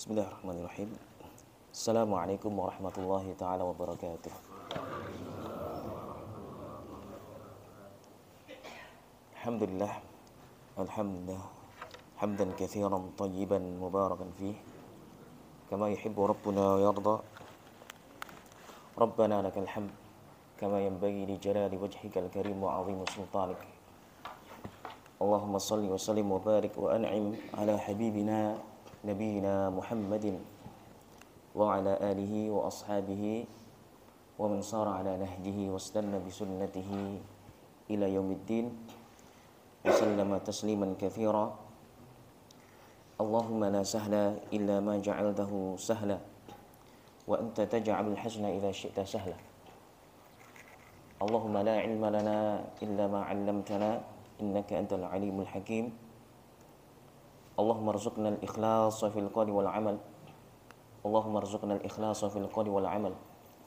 Bismillahirrahmanirrahim. Assalamualaikum warahmatullahi taala wabarakatuh. Alhamdulillah. Alhamdulillah. Hamdan katsiran tayyiban mubarakan fih. Kama yuhibbu rabbuna wa yarda. ربنا لك الحمد كما ينبغي لجلال وجهك الكريم وعظيم سلطانك اللهم صل وسلم وبارك وأنعم على حبيبنا نبينا محمد وعلى آله وأصحابه ومن صار على نهجه واستنى بسنته إلى يوم الدين وسلم تسليما كثيرا. اللهم لا سهل إلا ما جعلته سهلا وأنت تجعل الحزن إذا شئت سهلا. اللهم لا علم لنا إلا ما علمتنا إنك أنت العليم الحكيم. اللهم ارزقنا الإخلاص في القول والعمل. اللهم ارزقنا الإخلاص في القول والعمل.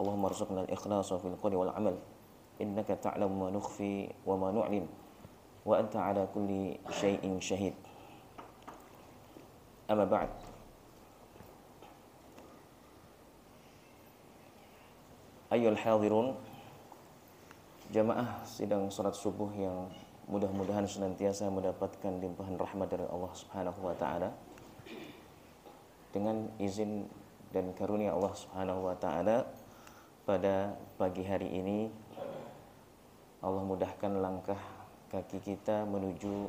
اللهم ارزقنا الإخلاص في القول والعمل. إنك تعلم ما نخفي وما نعلن. وأنت على كل شيء شهيد. أما بعد. Ayyul hadirun Jamaah sidang salat subuh yang mudah-mudahan senantiasa mendapatkan limpahan rahmat dari Allah Subhanahu wa taala. Dengan izin dan karunia Allah Subhanahu wa taala pada pagi hari ini Allah mudahkan langkah kaki kita menuju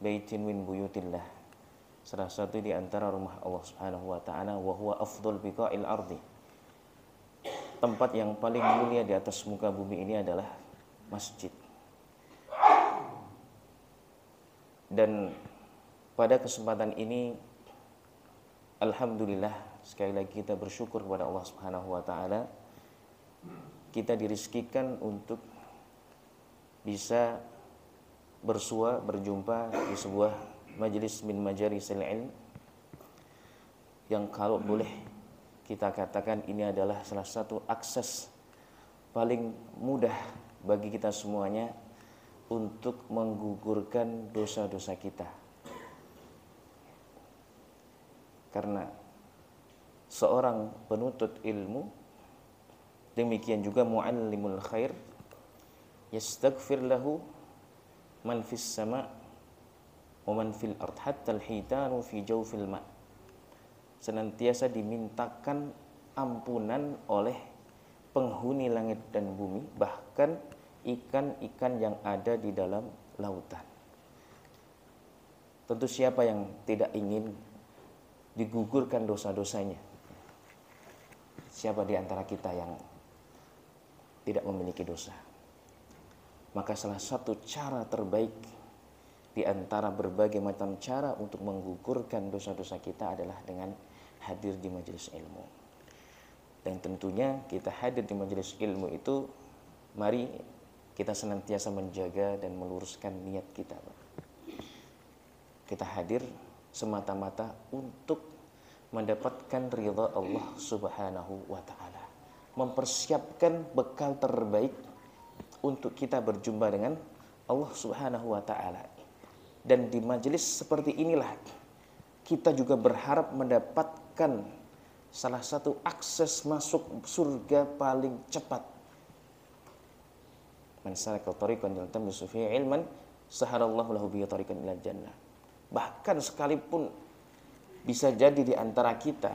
baitin min buyutillah. Salah satu di antara rumah Allah Subhanahu wa taala wa huwa afdal biqa'il ardi tempat yang paling mulia di atas muka bumi ini adalah masjid. Dan pada kesempatan ini alhamdulillah sekali lagi kita bersyukur kepada Allah Subhanahu wa taala. Kita dirizkikan untuk bisa bersua berjumpa di sebuah majelis min majalisil ilm yang kalau boleh kita katakan ini adalah salah satu akses paling mudah bagi kita semuanya untuk menggugurkan dosa-dosa kita. Karena seorang penuntut ilmu demikian juga muallimul khair yastaghfir lahu man fis sama wa man fil ard hatta al-hitanu fi jawfil ma' senantiasa dimintakan ampunan oleh penghuni langit dan bumi, bahkan ikan-ikan yang ada di dalam lautan. Tentu siapa yang tidak ingin digugurkan dosa-dosanya? Siapa di antara kita yang tidak memiliki dosa? Maka salah satu cara terbaik di antara berbagai macam cara untuk menggugurkan dosa-dosa kita adalah dengan hadir di majelis ilmu. Dan tentunya kita hadir di majelis ilmu itu mari kita senantiasa menjaga dan meluruskan niat kita. Kita hadir semata-mata untuk mendapatkan ridha Allah Subhanahu wa taala. Mempersiapkan bekal terbaik untuk kita berjumpa dengan Allah Subhanahu wa taala. Dan di majelis seperti inilah kita juga berharap mendapatkan salah satu akses masuk surga paling cepat. Man salaka tariqan yaltamisu fihi ilman sahalallahu lahu bihi tariqan ila jannah. Bahkan sekalipun bisa jadi di antara kita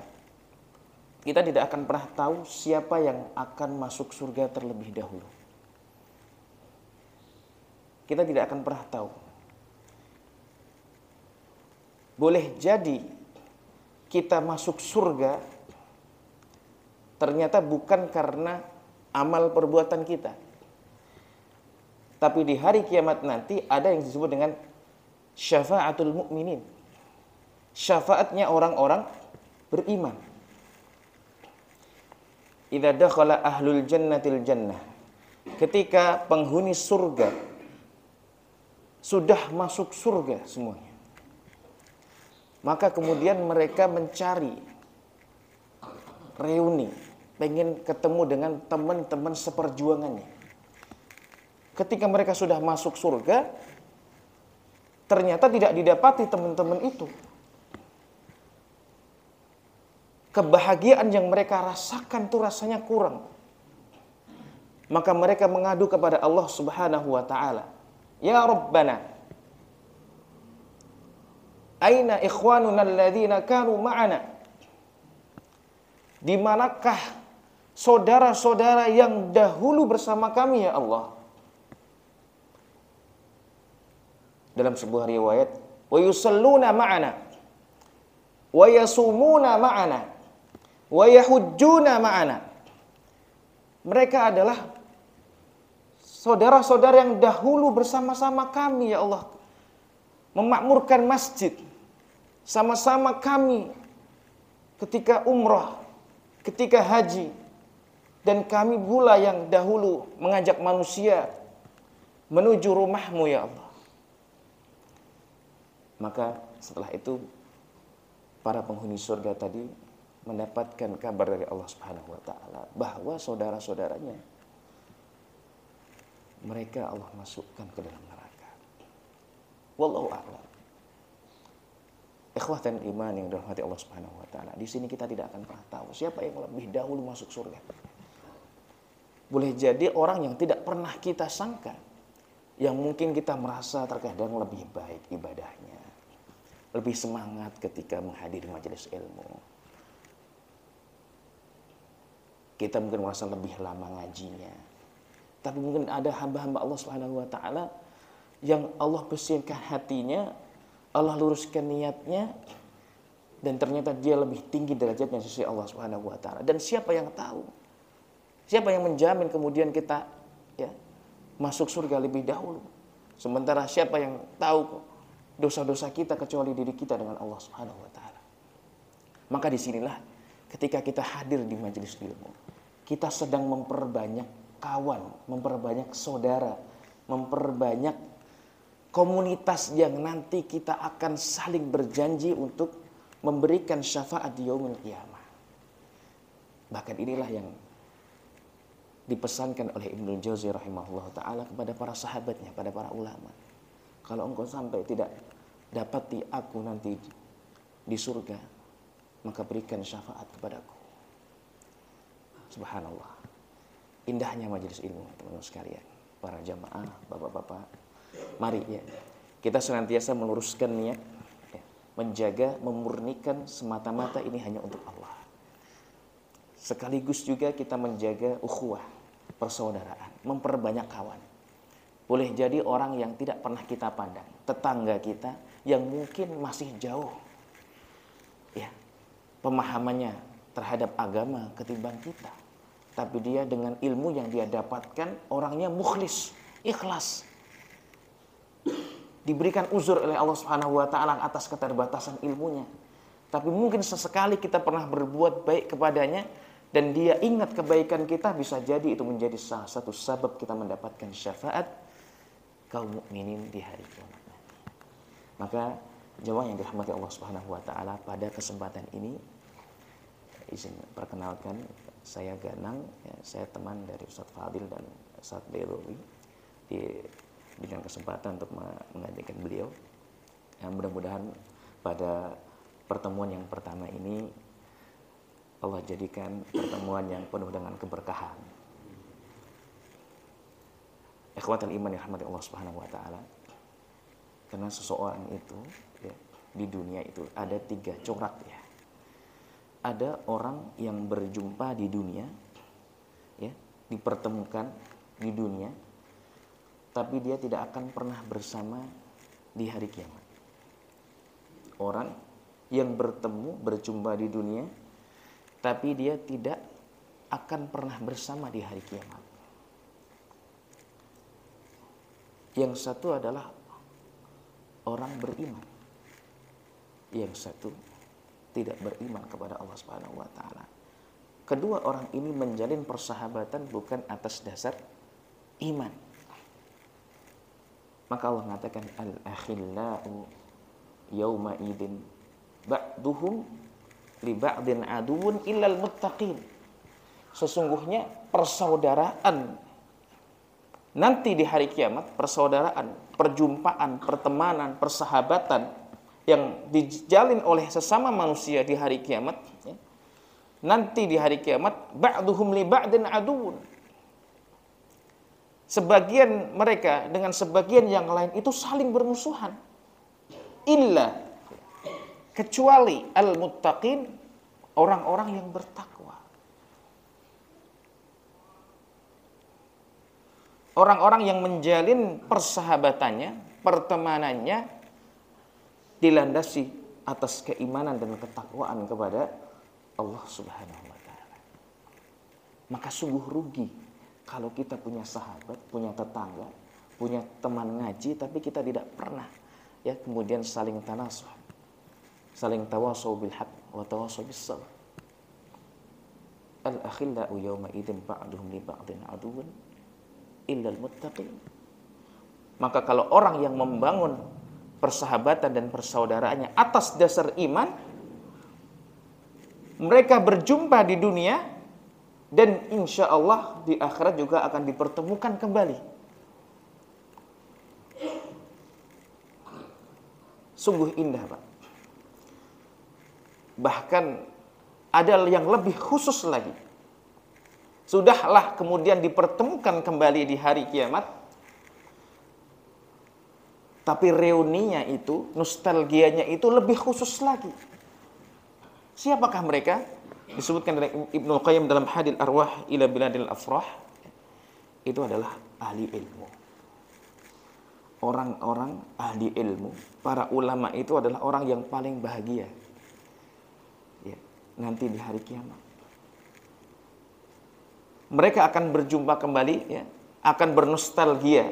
kita tidak akan pernah tahu siapa yang akan masuk surga terlebih dahulu. Kita tidak akan pernah tahu boleh jadi kita masuk surga ternyata bukan karena amal perbuatan kita. Tapi di hari kiamat nanti ada yang disebut dengan syafaatul mukminin. Syafaatnya orang-orang beriman. Idza dakhala ahlul jannatil jannah. Ketika penghuni surga sudah masuk surga semuanya maka kemudian mereka mencari reuni, pengen ketemu dengan teman-teman seperjuangannya. Ketika mereka sudah masuk surga, ternyata tidak didapati teman-teman itu. kebahagiaan yang mereka rasakan tuh rasanya kurang. Maka mereka mengadu kepada Allah Subhanahu wa taala. Ya Rabbana, aina ikhwanuna alladhina kanu ma'ana? Di manakah saudara-saudara yang dahulu bersama kami ya Allah? Dalam sebuah riwayat, wa yusalluna ma'ana wa yasumuna ma'ana wa yahujjuna ma'ana. Mereka adalah saudara-saudara yang dahulu bersama-sama kami ya Allah. Memakmurkan masjid. Sama-sama kami ketika umrah, ketika haji. Dan kami pula yang dahulu mengajak manusia menuju rumahmu ya Allah. Maka setelah itu para penghuni surga tadi mendapatkan kabar dari Allah Subhanahu wa taala bahwa saudara-saudaranya mereka Allah masukkan ke dalam neraka. Wallahu a'lam. Ikhwatan iman yang dirahmati Allah Subhanahu wa taala. Di sini kita tidak akan pernah tahu siapa yang lebih dahulu masuk surga. Boleh jadi orang yang tidak pernah kita sangka yang mungkin kita merasa terkadang lebih baik ibadahnya. Lebih semangat ketika menghadiri majelis ilmu kita mungkin merasa lebih lama ngajinya. Tapi mungkin ada hamba-hamba Allah Subhanahu wa taala yang Allah bersihkan hatinya, Allah luruskan niatnya dan ternyata dia lebih tinggi derajatnya sisi Allah Subhanahu wa taala. Dan siapa yang tahu? Siapa yang menjamin kemudian kita ya masuk surga lebih dahulu? Sementara siapa yang tahu dosa-dosa kita kecuali diri kita dengan Allah Subhanahu wa taala. Maka di sinilah ketika kita hadir di majelis ilmu, kita sedang memperbanyak kawan, memperbanyak saudara, memperbanyak komunitas yang nanti kita akan saling berjanji untuk memberikan syafaat di yaumil qiyamah. Bahkan inilah yang dipesankan oleh Ibnu Jauzi rahimahullah taala kepada para sahabatnya, pada para ulama. Kalau engkau sampai tidak dapati aku nanti di surga, maka berikan syafaat kepadaku. Subhanallah. Indahnya majelis ilmu, teman-teman sekalian. Para jamaah, bapak-bapak. Mari ya. Kita senantiasa meluruskan niat. Ya, menjaga, memurnikan semata-mata ini hanya untuk Allah. Sekaligus juga kita menjaga ukhuwah, persaudaraan. Memperbanyak kawan. Boleh jadi orang yang tidak pernah kita pandang. Tetangga kita yang mungkin masih jauh. Ya, pemahamannya terhadap agama ketimbang kita. Tapi dia dengan ilmu yang dia dapatkan orangnya mukhlis, ikhlas. Diberikan uzur oleh Allah Subhanahu wa taala atas keterbatasan ilmunya. Tapi mungkin sesekali kita pernah berbuat baik kepadanya dan dia ingat kebaikan kita bisa jadi itu menjadi salah satu sebab kita mendapatkan syafaat kaum mukminin di hari kiamat Maka jemaah yang dirahmati Allah Subhanahu wa taala pada kesempatan ini izin perkenalkan saya Ganang ya, saya teman dari Ustadz Fadil dan Ustadz di dengan kesempatan untuk menggantikan beliau yang mudah-mudahan pada pertemuan yang pertama ini Allah jadikan pertemuan yang penuh dengan keberkahan. Ikhwatal iman yang rahmati Allah Subhanahu wa taala. Karena seseorang itu ya, di dunia itu ada tiga corak ya. Ada orang yang berjumpa di dunia, ya, dipertemukan di dunia, tapi dia tidak akan pernah bersama di hari kiamat. Orang yang bertemu, berjumpa di dunia, tapi dia tidak akan pernah bersama di hari kiamat. Yang satu adalah orang beriman. Yang satu tidak beriman kepada Allah Subhanahu wa taala. Kedua orang ini menjalin persahabatan bukan atas dasar iman. Maka Allah mengatakan al-akhillau yauma idin ba'duhum li ba'din aduun illal muttaqin. Sesungguhnya persaudaraan nanti di hari kiamat persaudaraan, perjumpaan, pertemanan, persahabatan yang dijalin oleh sesama manusia di hari kiamat ya, nanti di hari kiamat ba'duhum li ba'din aduun. Sebagian mereka dengan sebagian yang lain itu saling bermusuhan. Illa kecuali al-muttaqin orang-orang yang bertakwa. Orang-orang yang menjalin persahabatannya, pertemanannya dilandasi atas keimanan dan ketakwaan kepada Allah Subhanahu wa taala. Maka sungguh rugi kalau kita punya sahabat, punya tetangga, punya teman ngaji tapi kita tidak pernah ya kemudian saling tanasuh. Saling tawasau bil haq wa tawasau bis sabr. Al akhillau yawma idzin ba'duhum li ba'din aduwwun illa al muttaqin. Maka kalau orang yang membangun persahabatan dan persaudaraannya atas dasar iman, mereka berjumpa di dunia dan insya Allah di akhirat juga akan dipertemukan kembali. Sungguh indah Pak. Bahkan ada yang lebih khusus lagi. Sudahlah kemudian dipertemukan kembali di hari kiamat. Tapi reuninya itu, nostalgianya itu lebih khusus lagi. Siapakah mereka? Disebutkan oleh Ibnu Qayyim dalam Hadil Arwah ila Biladil Afrah. Itu adalah ahli ilmu. Orang-orang ahli ilmu, para ulama itu adalah orang yang paling bahagia. Ya, nanti di hari kiamat. Mereka akan berjumpa kembali, ya, akan bernostalgia.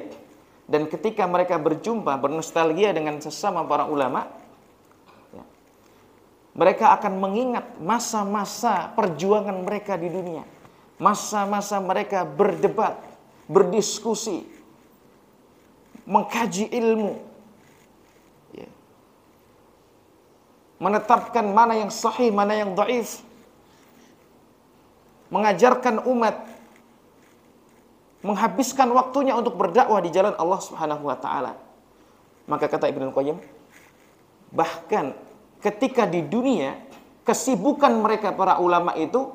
Dan ketika mereka berjumpa, bernostalgia dengan sesama para ulama, mereka akan mengingat masa-masa perjuangan mereka di dunia. Masa-masa mereka berdebat, berdiskusi, mengkaji ilmu. Ya. Menetapkan mana yang sahih, mana yang daif. Mengajarkan umat menghabiskan waktunya untuk berdakwah di jalan Allah Subhanahu wa taala. Maka kata Ibnu Qayyim, bahkan ketika di dunia kesibukan mereka para ulama itu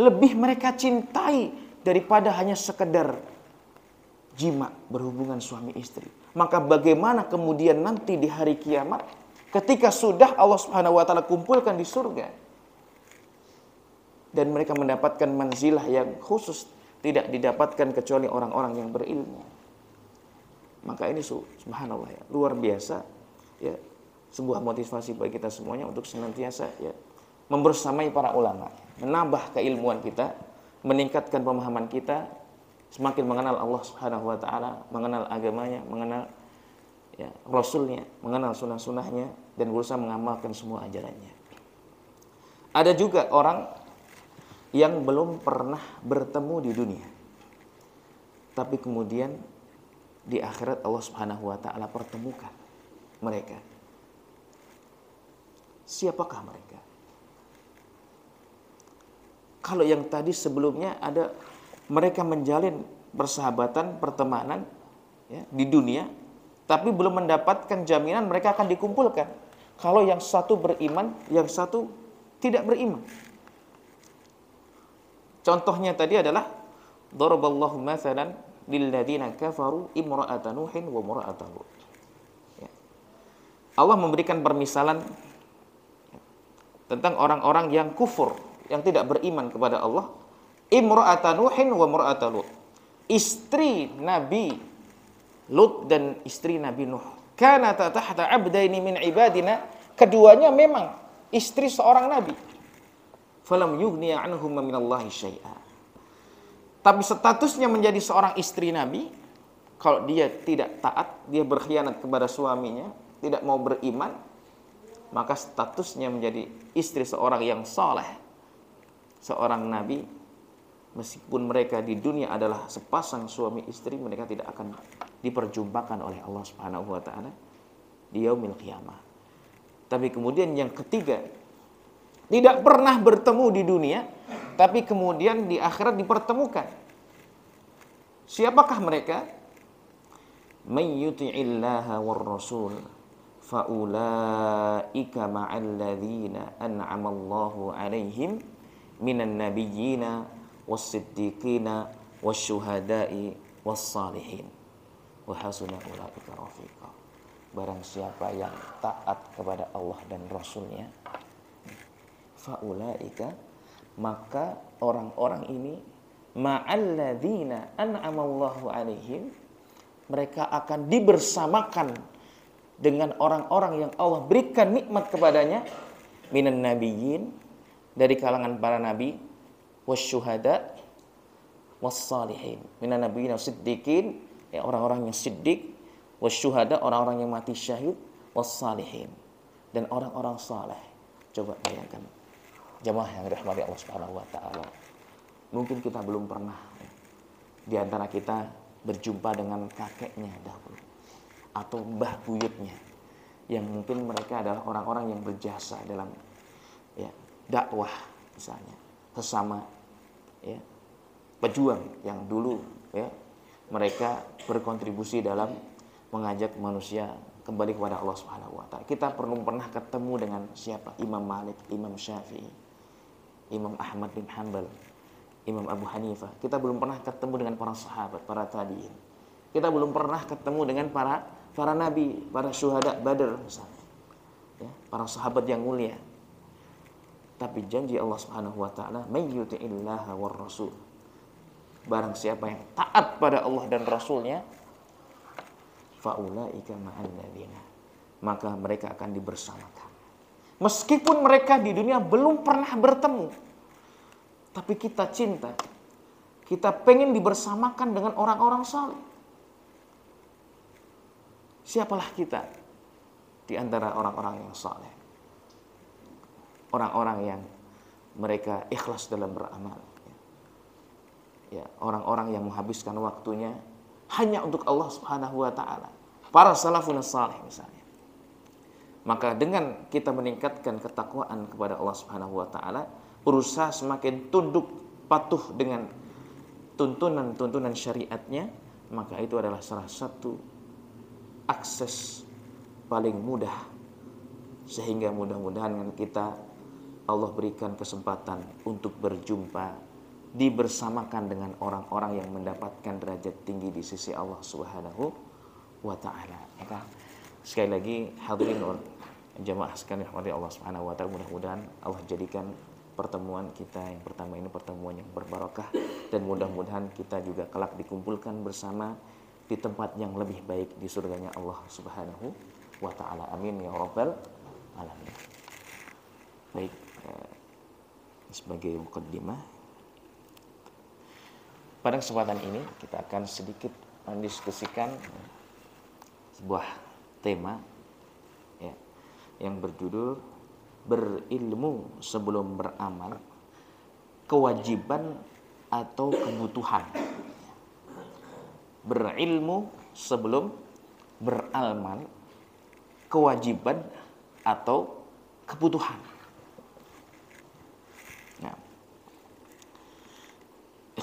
lebih mereka cintai daripada hanya sekedar jima berhubungan suami istri. Maka bagaimana kemudian nanti di hari kiamat ketika sudah Allah Subhanahu wa taala kumpulkan di surga dan mereka mendapatkan manzilah yang khusus tidak didapatkan kecuali orang-orang yang berilmu. Maka ini subhanallah ya, luar biasa ya sebuah motivasi bagi kita semuanya untuk senantiasa ya membersamai para ulama, menambah keilmuan kita, meningkatkan pemahaman kita, semakin mengenal Allah Subhanahu wa taala, mengenal agamanya, mengenal ya, rasulnya, mengenal sunnah-sunnahnya dan berusaha mengamalkan semua ajarannya. Ada juga orang yang belum pernah bertemu di dunia. Tapi kemudian di akhirat Allah Subhanahu wa taala pertemukan mereka Siapakah mereka? Kalau yang tadi sebelumnya ada mereka menjalin persahabatan, pertemanan ya, di dunia, tapi belum mendapatkan jaminan mereka akan dikumpulkan. Kalau yang satu beriman, yang satu tidak beriman. Contohnya tadi adalah daraballahu mathalan lilladzina kafaru imra'ata Nuhin wa imra'ata Ya. Allah memberikan permisalan tentang orang-orang yang kufur, yang tidak beriman kepada Allah. Imra'ata Nuhin wa imra'ata Lut. Istri Nabi Lut dan istri Nabi Nuh. Kana tahta abdaini min ibadina. Keduanya memang istri seorang nabi. Falam yughniya anhum minallahi syai'a. Tapi statusnya menjadi seorang istri nabi, kalau dia tidak taat, dia berkhianat kepada suaminya, tidak mau beriman, maka statusnya menjadi istri seorang yang soleh, seorang nabi, meskipun mereka di dunia adalah sepasang suami istri, mereka tidak akan diperjumpakan oleh Allah Subhanahu wa taala di yaumil qiyamah. Tapi kemudian yang ketiga, tidak pernah bertemu di dunia, tapi kemudian di akhirat dipertemukan. Siapakah mereka? Mayyuti'illaha war rasul faulaika ma'al ladzina an'ama Allahu 'alaihim minan nabiyyina was-siddiqina wasyuhada'i was-salihin wa hasuna ulaika rafiqa barang siapa yang taat kepada Allah dan Rasulnya faulaika maka orang-orang ini ma'alladzina an'amallahu alaihim mereka akan dibersamakan dengan orang-orang yang Allah berikan nikmat kepadanya minan nabiyyin dari kalangan para nabi wasyuhada wassalihin. Minan nabiyyin siddiqin ya orang-orang yang siddiq wasyuhada orang-orang yang mati syahid wassalihin. Dan orang-orang saleh. Coba bayangkan jemaah yang dirahmati Allah Subhanahu wa taala mungkin kita belum pernah di antara kita berjumpa dengan kakeknya dahulu atau mbah buyutnya yang mungkin mereka adalah orang-orang yang berjasa dalam ya dakwah misalnya sesama ya pejuang yang dulu ya mereka berkontribusi dalam mengajak manusia kembali kepada Allah Subhanahu wa taala. Kita perlu pernah ketemu dengan siapa? Imam Malik, Imam Syafi'i, Imam Ahmad bin Hanbal, Imam Abu Hanifah. Kita belum pernah ketemu dengan para sahabat, para tabi'in. Kita belum pernah ketemu dengan para para nabi, para syuhada Badar misalnya. Ya, para sahabat yang mulia. Tapi janji Allah Subhanahu wa taala, "May rasul." Barang siapa yang taat pada Allah dan Rasulnya, faulaika ma'alladzina. Maka mereka akan dibersamakan. Meskipun mereka di dunia belum pernah bertemu, tapi kita cinta, kita pengen dibersamakan dengan orang-orang saleh. Siapalah kita di antara orang-orang yang saleh? Orang-orang yang mereka ikhlas dalam beramal. Ya, orang-orang yang menghabiskan waktunya hanya untuk Allah Subhanahu wa taala. Para salafun saleh misalnya. Maka dengan kita meningkatkan ketakwaan kepada Allah Subhanahu wa taala, berusaha semakin tunduk patuh dengan tuntunan-tuntunan syariatnya, maka itu adalah salah satu akses paling mudah sehingga mudah-mudahan kita Allah berikan kesempatan untuk berjumpa dibersamakan dengan orang-orang yang mendapatkan derajat tinggi di sisi Allah Subhanahu wa taala. Maka sekali lagi hadirin jamaah sekalian rahmati Allah Subhanahu wa taala mudah-mudahan Allah jadikan pertemuan kita yang pertama ini pertemuan yang berbarokah dan mudah-mudahan kita juga kelak dikumpulkan bersama di tempat yang lebih baik di surganya Allah Subhanahu wa taala. Amin ya rabbal alamin. Baik, eh, sebagai mukaddimah pada kesempatan ini kita akan sedikit mendiskusikan sebuah tema ya, yang berjudul berilmu sebelum beramal, kewajiban atau kebutuhan. Berilmu sebelum beramal, kewajiban atau kebutuhan.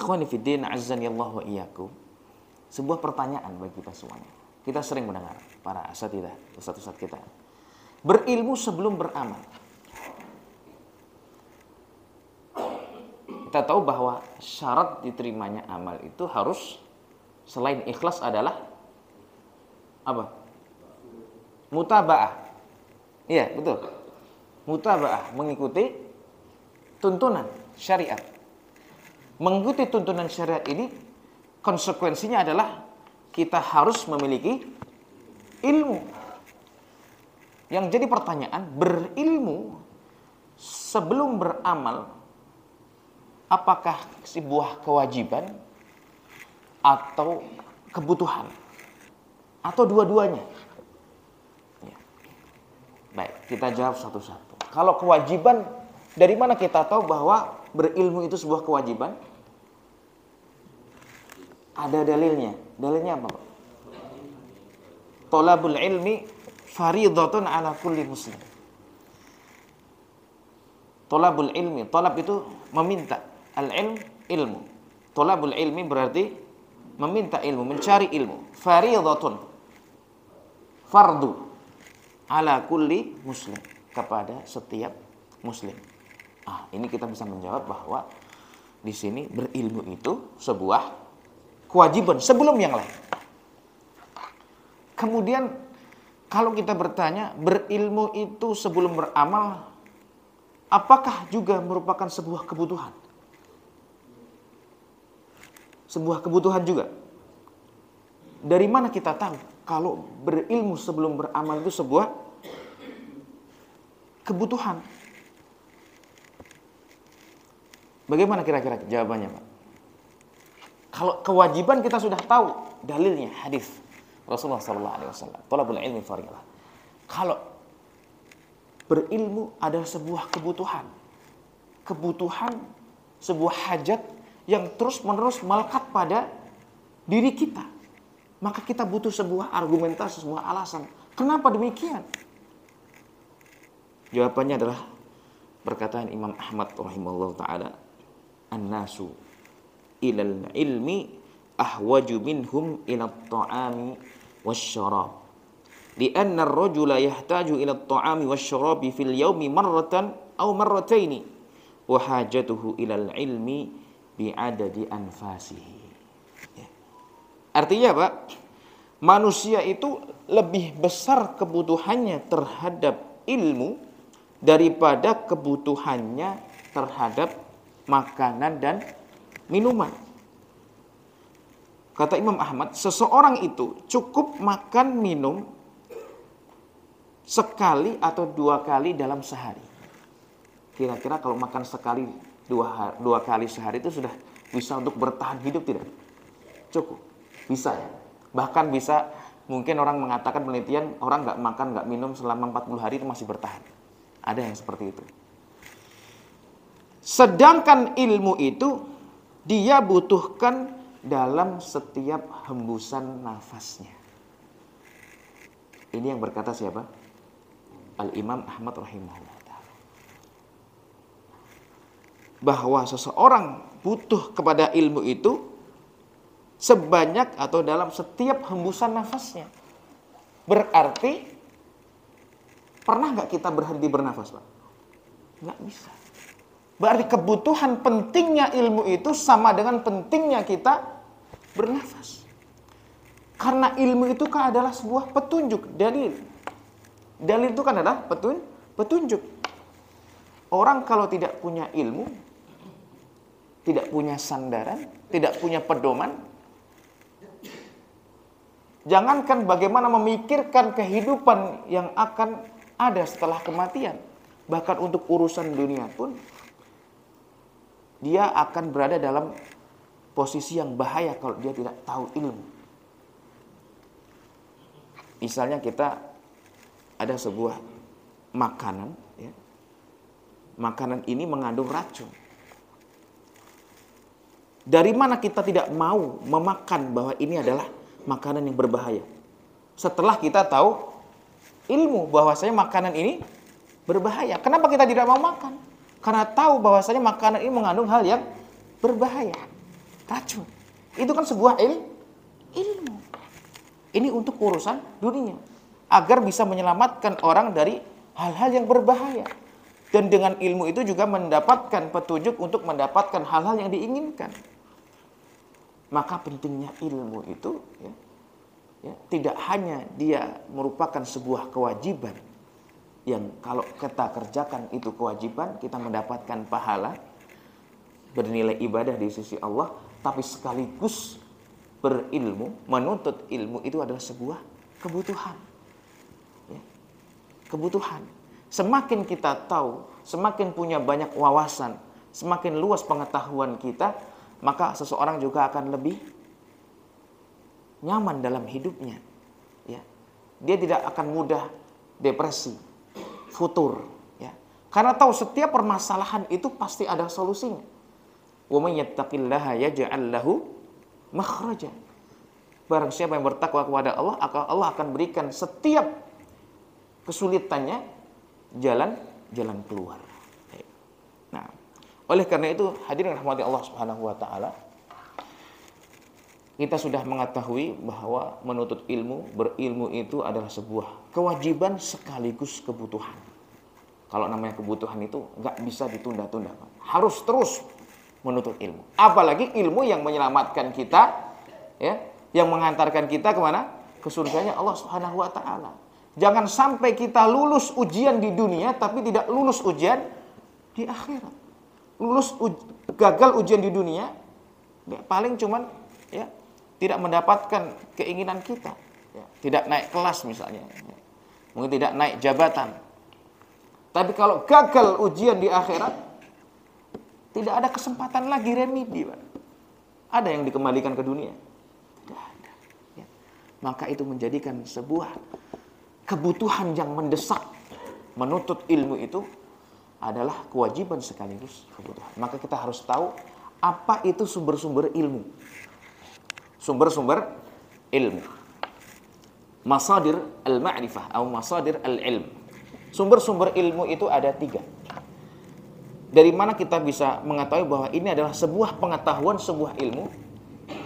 Ikhwani fiddin azzani Allah wa iyyakum. Sebuah pertanyaan bagi kita semuanya. Kita sering mendengar para asatidah, ustaz-ustaz kita. Berilmu sebelum beramal. Kita tahu bahwa syarat diterimanya amal itu harus selain ikhlas adalah apa? Mutaba'ah. Iya, betul. Mutaba'ah mengikuti tuntunan syariat mengikuti tuntunan syariat ini konsekuensinya adalah kita harus memiliki ilmu. Yang jadi pertanyaan, berilmu sebelum beramal apakah sebuah kewajiban atau kebutuhan atau dua-duanya? Ya. Baik, kita jawab satu-satu. Kalau kewajiban, dari mana kita tahu bahwa berilmu itu sebuah kewajiban? Ada dalilnya. Dalilnya apa, Pak? Tolabul ilmi faridhatun ala kulli muslim. Tolabul ilmi, tolab itu meminta. Al-ilm, ilmu. Tolabul ilmi berarti meminta ilmu, mencari ilmu. Faridhatun. Fardu. Ala kulli muslim. Kepada setiap muslim. Nah, ini kita bisa menjawab bahwa di sini berilmu itu sebuah kewajiban sebelum yang lain. Kemudian kalau kita bertanya, berilmu itu sebelum beramal, apakah juga merupakan sebuah kebutuhan? Sebuah kebutuhan juga. Dari mana kita tahu kalau berilmu sebelum beramal itu sebuah kebutuhan? Bagaimana kira-kira jawabannya, Pak? Kalau kewajiban kita sudah tahu dalilnya hadis Rasulullah Sallallahu Alaihi Wasallam. Tolabul ilmi farilah. Kalau berilmu adalah sebuah kebutuhan, kebutuhan sebuah hajat yang terus menerus melekat pada diri kita, maka kita butuh sebuah argumentasi, sebuah alasan. Kenapa demikian? Jawabannya adalah perkataan Imam Ahmad rahimahullah taala, "An-nasu ilal ilmi ahwaju minhum ila ta'ami wasyarab لأن ar-rajula yahtaju ila ta'ami في fil مرة marratan aw marrataini wa hajatuhu بعدد ilmi ya. artinya Pak manusia itu lebih besar kebutuhannya terhadap ilmu daripada kebutuhannya terhadap makanan dan minuman. Kata Imam Ahmad, seseorang itu cukup makan minum sekali atau dua kali dalam sehari. Kira-kira kalau makan sekali dua, dua kali sehari itu sudah bisa untuk bertahan hidup tidak? Cukup, bisa ya. Bahkan bisa mungkin orang mengatakan penelitian orang nggak makan nggak minum selama 40 hari itu masih bertahan. Ada yang seperti itu. Sedangkan ilmu itu dia butuhkan dalam setiap hembusan nafasnya. Ini yang berkata siapa? Al-Imam Ahmad rahimahullah Bahwa seseorang butuh kepada ilmu itu sebanyak atau dalam setiap hembusan nafasnya. Berarti pernah nggak kita berhenti bernafas, Pak? Nggak bisa. Berarti kebutuhan pentingnya ilmu itu sama dengan pentingnya kita bernafas. Karena ilmu itu kan adalah sebuah petunjuk, dalil. Dalil itu kan adalah petun, petunjuk. Orang kalau tidak punya ilmu, tidak punya sandaran, tidak punya pedoman, jangankan bagaimana memikirkan kehidupan yang akan ada setelah kematian. Bahkan untuk urusan dunia pun dia akan berada dalam posisi yang bahaya kalau dia tidak tahu ilmu. Misalnya kita ada sebuah makanan, ya. makanan ini mengandung racun. Dari mana kita tidak mau memakan bahwa ini adalah makanan yang berbahaya? Setelah kita tahu ilmu bahwasanya makanan ini berbahaya. Kenapa kita tidak mau makan? Karena tahu bahwasanya makanan ini mengandung hal yang berbahaya. Racun. Itu kan sebuah il ilmu. Ini untuk urusan dunia. Agar bisa menyelamatkan orang dari hal-hal yang berbahaya. Dan dengan ilmu itu juga mendapatkan petunjuk untuk mendapatkan hal-hal yang diinginkan. Maka pentingnya ilmu itu ya, ya, tidak hanya dia merupakan sebuah kewajiban yang kalau kita kerjakan itu kewajiban, kita mendapatkan pahala, bernilai ibadah di sisi Allah, tapi sekaligus berilmu, menuntut ilmu itu adalah sebuah kebutuhan. Ya. Kebutuhan. Semakin kita tahu, semakin punya banyak wawasan, semakin luas pengetahuan kita, maka seseorang juga akan lebih nyaman dalam hidupnya. Ya. Dia tidak akan mudah depresi, futur ya. Karena tahu setiap permasalahan itu pasti ada solusinya. Wa may yattaqillaha yaj'al lahu makhraja. Barang siapa yang bertakwa kepada Allah, Allah akan berikan setiap kesulitannya jalan jalan keluar. Nah, oleh karena itu hadirin rahmati Allah Subhanahu wa taala, kita sudah mengetahui bahwa menuntut ilmu, berilmu itu adalah sebuah kewajiban sekaligus kebutuhan. Kalau namanya kebutuhan itu nggak bisa ditunda-tunda, harus terus menuntut ilmu. Apalagi ilmu yang menyelamatkan kita, ya, yang mengantarkan kita ke mana? Ke surganya Allah Subhanahu Wa Taala. Jangan sampai kita lulus ujian di dunia tapi tidak lulus ujian di akhirat. Lulus uj gagal ujian di dunia, paling cuman ya tidak mendapatkan keinginan kita, ya, tidak naik kelas misalnya, ya. mungkin tidak naik jabatan. Tapi kalau gagal ujian di akhirat, tidak ada kesempatan lagi remedi, Pak. Ada yang dikembalikan ke dunia? Tidak. Ya. Maka itu menjadikan sebuah kebutuhan yang mendesak menuntut ilmu itu adalah kewajiban sekaligus kebutuhan. Maka kita harus tahu apa itu sumber-sumber ilmu. Sumber-sumber ilmu. Masadir al-ma'rifah atau masadir al-ilm. Sumber-sumber ilmu itu ada tiga. Dari mana kita bisa mengetahui bahwa ini adalah sebuah pengetahuan, sebuah ilmu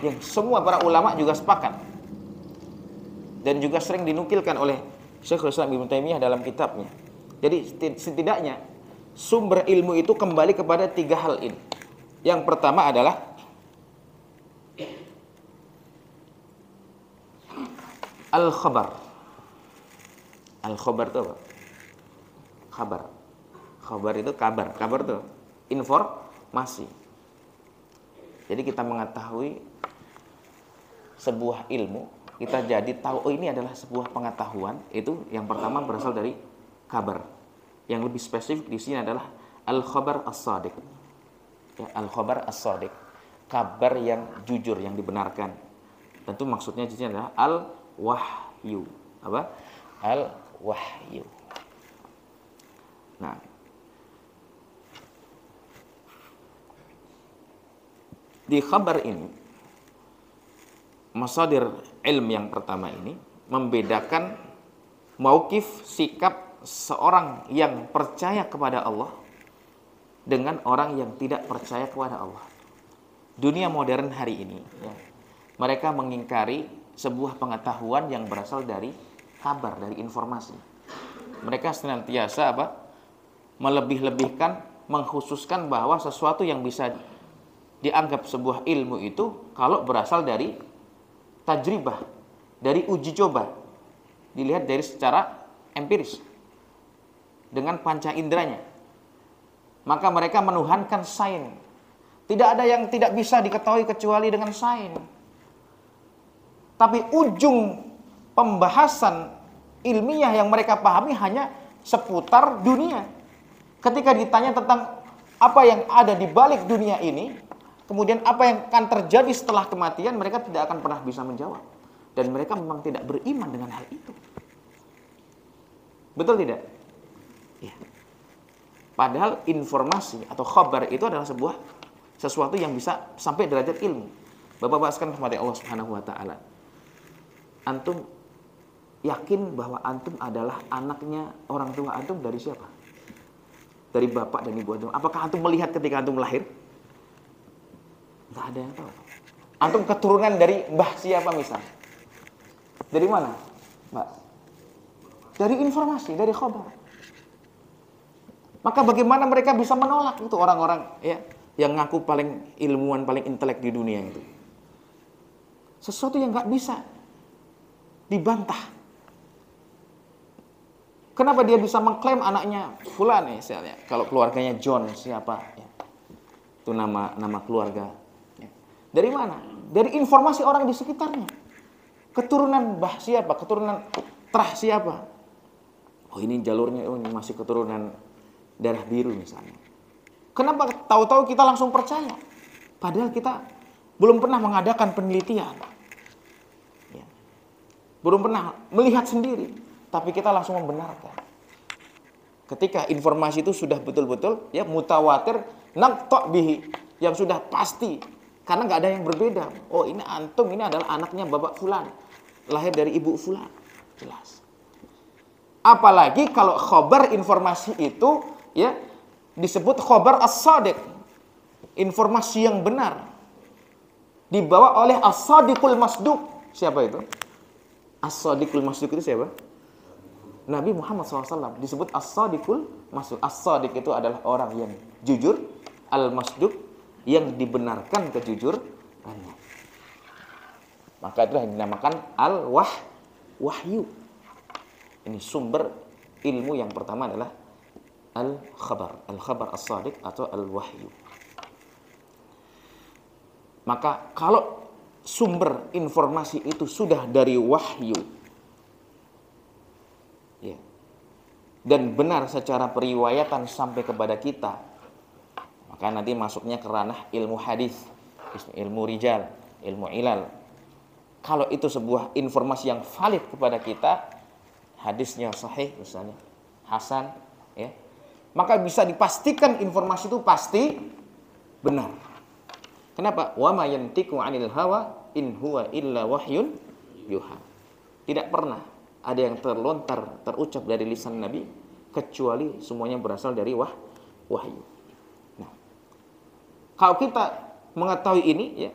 yang semua para ulama juga sepakat dan juga sering dinukilkan oleh Syekhul Islam Ibnu Taimiyah dalam kitabnya. Jadi setidaknya sumber ilmu itu kembali kepada tiga hal ini. Yang pertama adalah al-khabar. Al-khabar itu apa? Kabar. Khabar itu kabar. Kabar itu informasi. Jadi kita mengetahui sebuah ilmu kita jadi tahu oh ini adalah sebuah pengetahuan itu yang pertama berasal dari kabar. Yang lebih spesifik di sini adalah al khabar as-sadiq. Ya, al khabar as-sadiq. Kabar yang jujur yang dibenarkan. Tentu maksudnya di sini adalah al wahyu. Apa? Al wahyu. Nah, di kabar ini masadir ilm yang pertama ini membedakan maukif sikap seorang yang percaya kepada Allah dengan orang yang tidak percaya kepada Allah. Dunia modern hari ini, ya, mereka mengingkari sebuah pengetahuan yang berasal dari kabar, dari informasi. Mereka senantiasa apa? Melebih-lebihkan, mengkhususkan bahwa sesuatu yang bisa dianggap sebuah ilmu itu kalau berasal dari tajribah, dari uji coba. Dilihat dari secara empiris. Dengan panca inderanya. Maka mereka menuhankan sain. Tidak ada yang tidak bisa diketahui kecuali dengan sain. Tapi ujung pembahasan ilmiah yang mereka pahami hanya seputar dunia. Ketika ditanya tentang apa yang ada di balik dunia ini, Kemudian apa yang akan terjadi setelah kematian mereka tidak akan pernah bisa menjawab. Dan mereka memang tidak beriman dengan hal itu. Betul tidak? Ya. Padahal informasi atau khabar itu adalah sebuah sesuatu yang bisa sampai derajat ilmu. Bapak-bapak sekalian kepada Allah Subhanahu wa taala. Antum yakin bahwa antum adalah anaknya orang tua antum dari siapa? Dari bapak dan ibu antum. Apakah antum melihat ketika antum lahir? Gak ada yang tahu. Antum keturunan dari mbah siapa misal? Dari mana, Mbak? Dari informasi, dari khabar. Maka bagaimana mereka bisa menolak itu orang-orang ya yang ngaku paling ilmuwan, paling intelek di dunia itu? Sesuatu yang nggak bisa dibantah. Kenapa dia bisa mengklaim anaknya Fulan ya, misalnya? Kalau keluarganya John siapa? Ya. Itu nama nama keluarga dari mana? Dari informasi orang di sekitarnya. Keturunan bah siapa? Keturunan terah siapa? Oh ini jalurnya, oh ini masih keturunan darah biru misalnya. Kenapa tahu-tahu kita langsung percaya? Padahal kita belum pernah mengadakan penelitian. Belum pernah melihat sendiri. Tapi kita langsung membenarkan. Ketika informasi itu sudah betul-betul ya mutawatir naktok bihi yang sudah pasti karena nggak ada yang berbeda. Oh ini antum ini adalah anaknya bapak fulan. Lahir dari ibu fulan. Jelas. Apalagi kalau khobar informasi itu ya disebut khobar as-sadiq. Informasi yang benar. Dibawa oleh as-sadiqul masduq. Siapa itu? As-sadiqul masduq itu siapa? Nabi Muhammad SAW disebut as-sadiqul masuk as-sadiq itu adalah orang yang jujur al-masduq yang dibenarkan kejujurannya. Maka itulah yang dinamakan al-wah wahyu ini sumber ilmu yang pertama adalah al-khabar. Al-khabar as-sadiq atau al-wahyu. Maka kalau sumber informasi itu sudah dari wahyu ya, dan benar secara periwayatan sampai kepada kita, maka nanti masuknya ke ranah ilmu hadis, ilmu rijal, ilmu ilal. Kalau itu sebuah informasi yang valid kepada kita, hadisnya sahih misalnya, hasan, ya, maka bisa dipastikan informasi itu pasti benar. Kenapa? Wa ma yantiqu 'anil hawa in huwa illa wahyun yuha. Tidak pernah ada yang terlontar, terucap dari lisan Nabi kecuali semuanya berasal dari wah, wahyu. Nah, kalau kita mengetahui ini ya,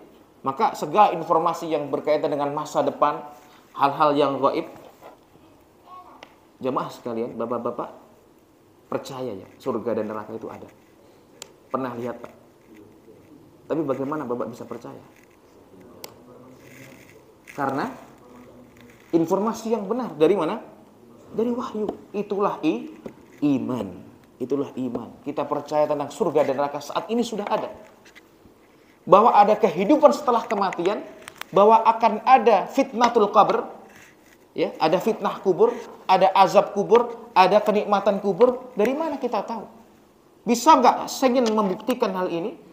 maka segala informasi yang berkaitan dengan masa depan, hal-hal yang gaib, jemaah sekalian, bapak-bapak, percaya ya, surga dan neraka itu ada. Pernah lihat Pak? Tapi bagaimana Bapak bisa percaya? Karena informasi yang benar dari mana? Dari wahyu. Itulah i, iman. Itulah iman. Kita percaya tentang surga dan neraka saat ini sudah ada. Bahwa ada kehidupan setelah kematian, bahwa akan ada fitnatul qabr, ya, ada fitnah kubur, ada azab kubur, ada kenikmatan kubur. Dari mana kita tahu? Bisa nggak saya ingin membuktikan hal ini?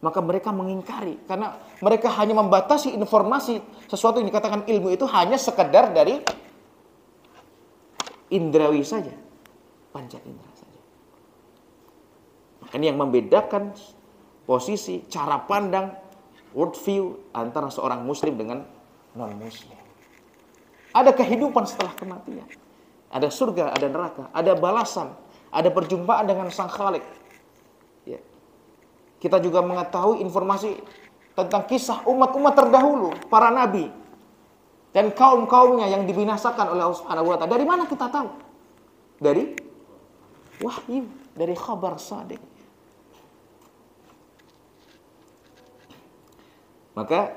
Maka mereka mengingkari. Karena mereka hanya membatasi informasi sesuatu yang dikatakan ilmu itu hanya sekedar dari indrawi saja. Panca indera saja. Ini yang membedakan posisi cara pandang world view antara seorang muslim dengan non muslim ada kehidupan setelah kematian. Ada surga ada neraka ada balasan ada perjumpaan dengan sang khalik kita juga mengetahui informasi tentang kisah umat-umat terdahulu, para nabi dan kaum-kaumnya yang dibinasakan oleh Allah Subhanahu wa taala. Dari mana kita tahu? Dari wahyu, dari kabar sadiq. Maka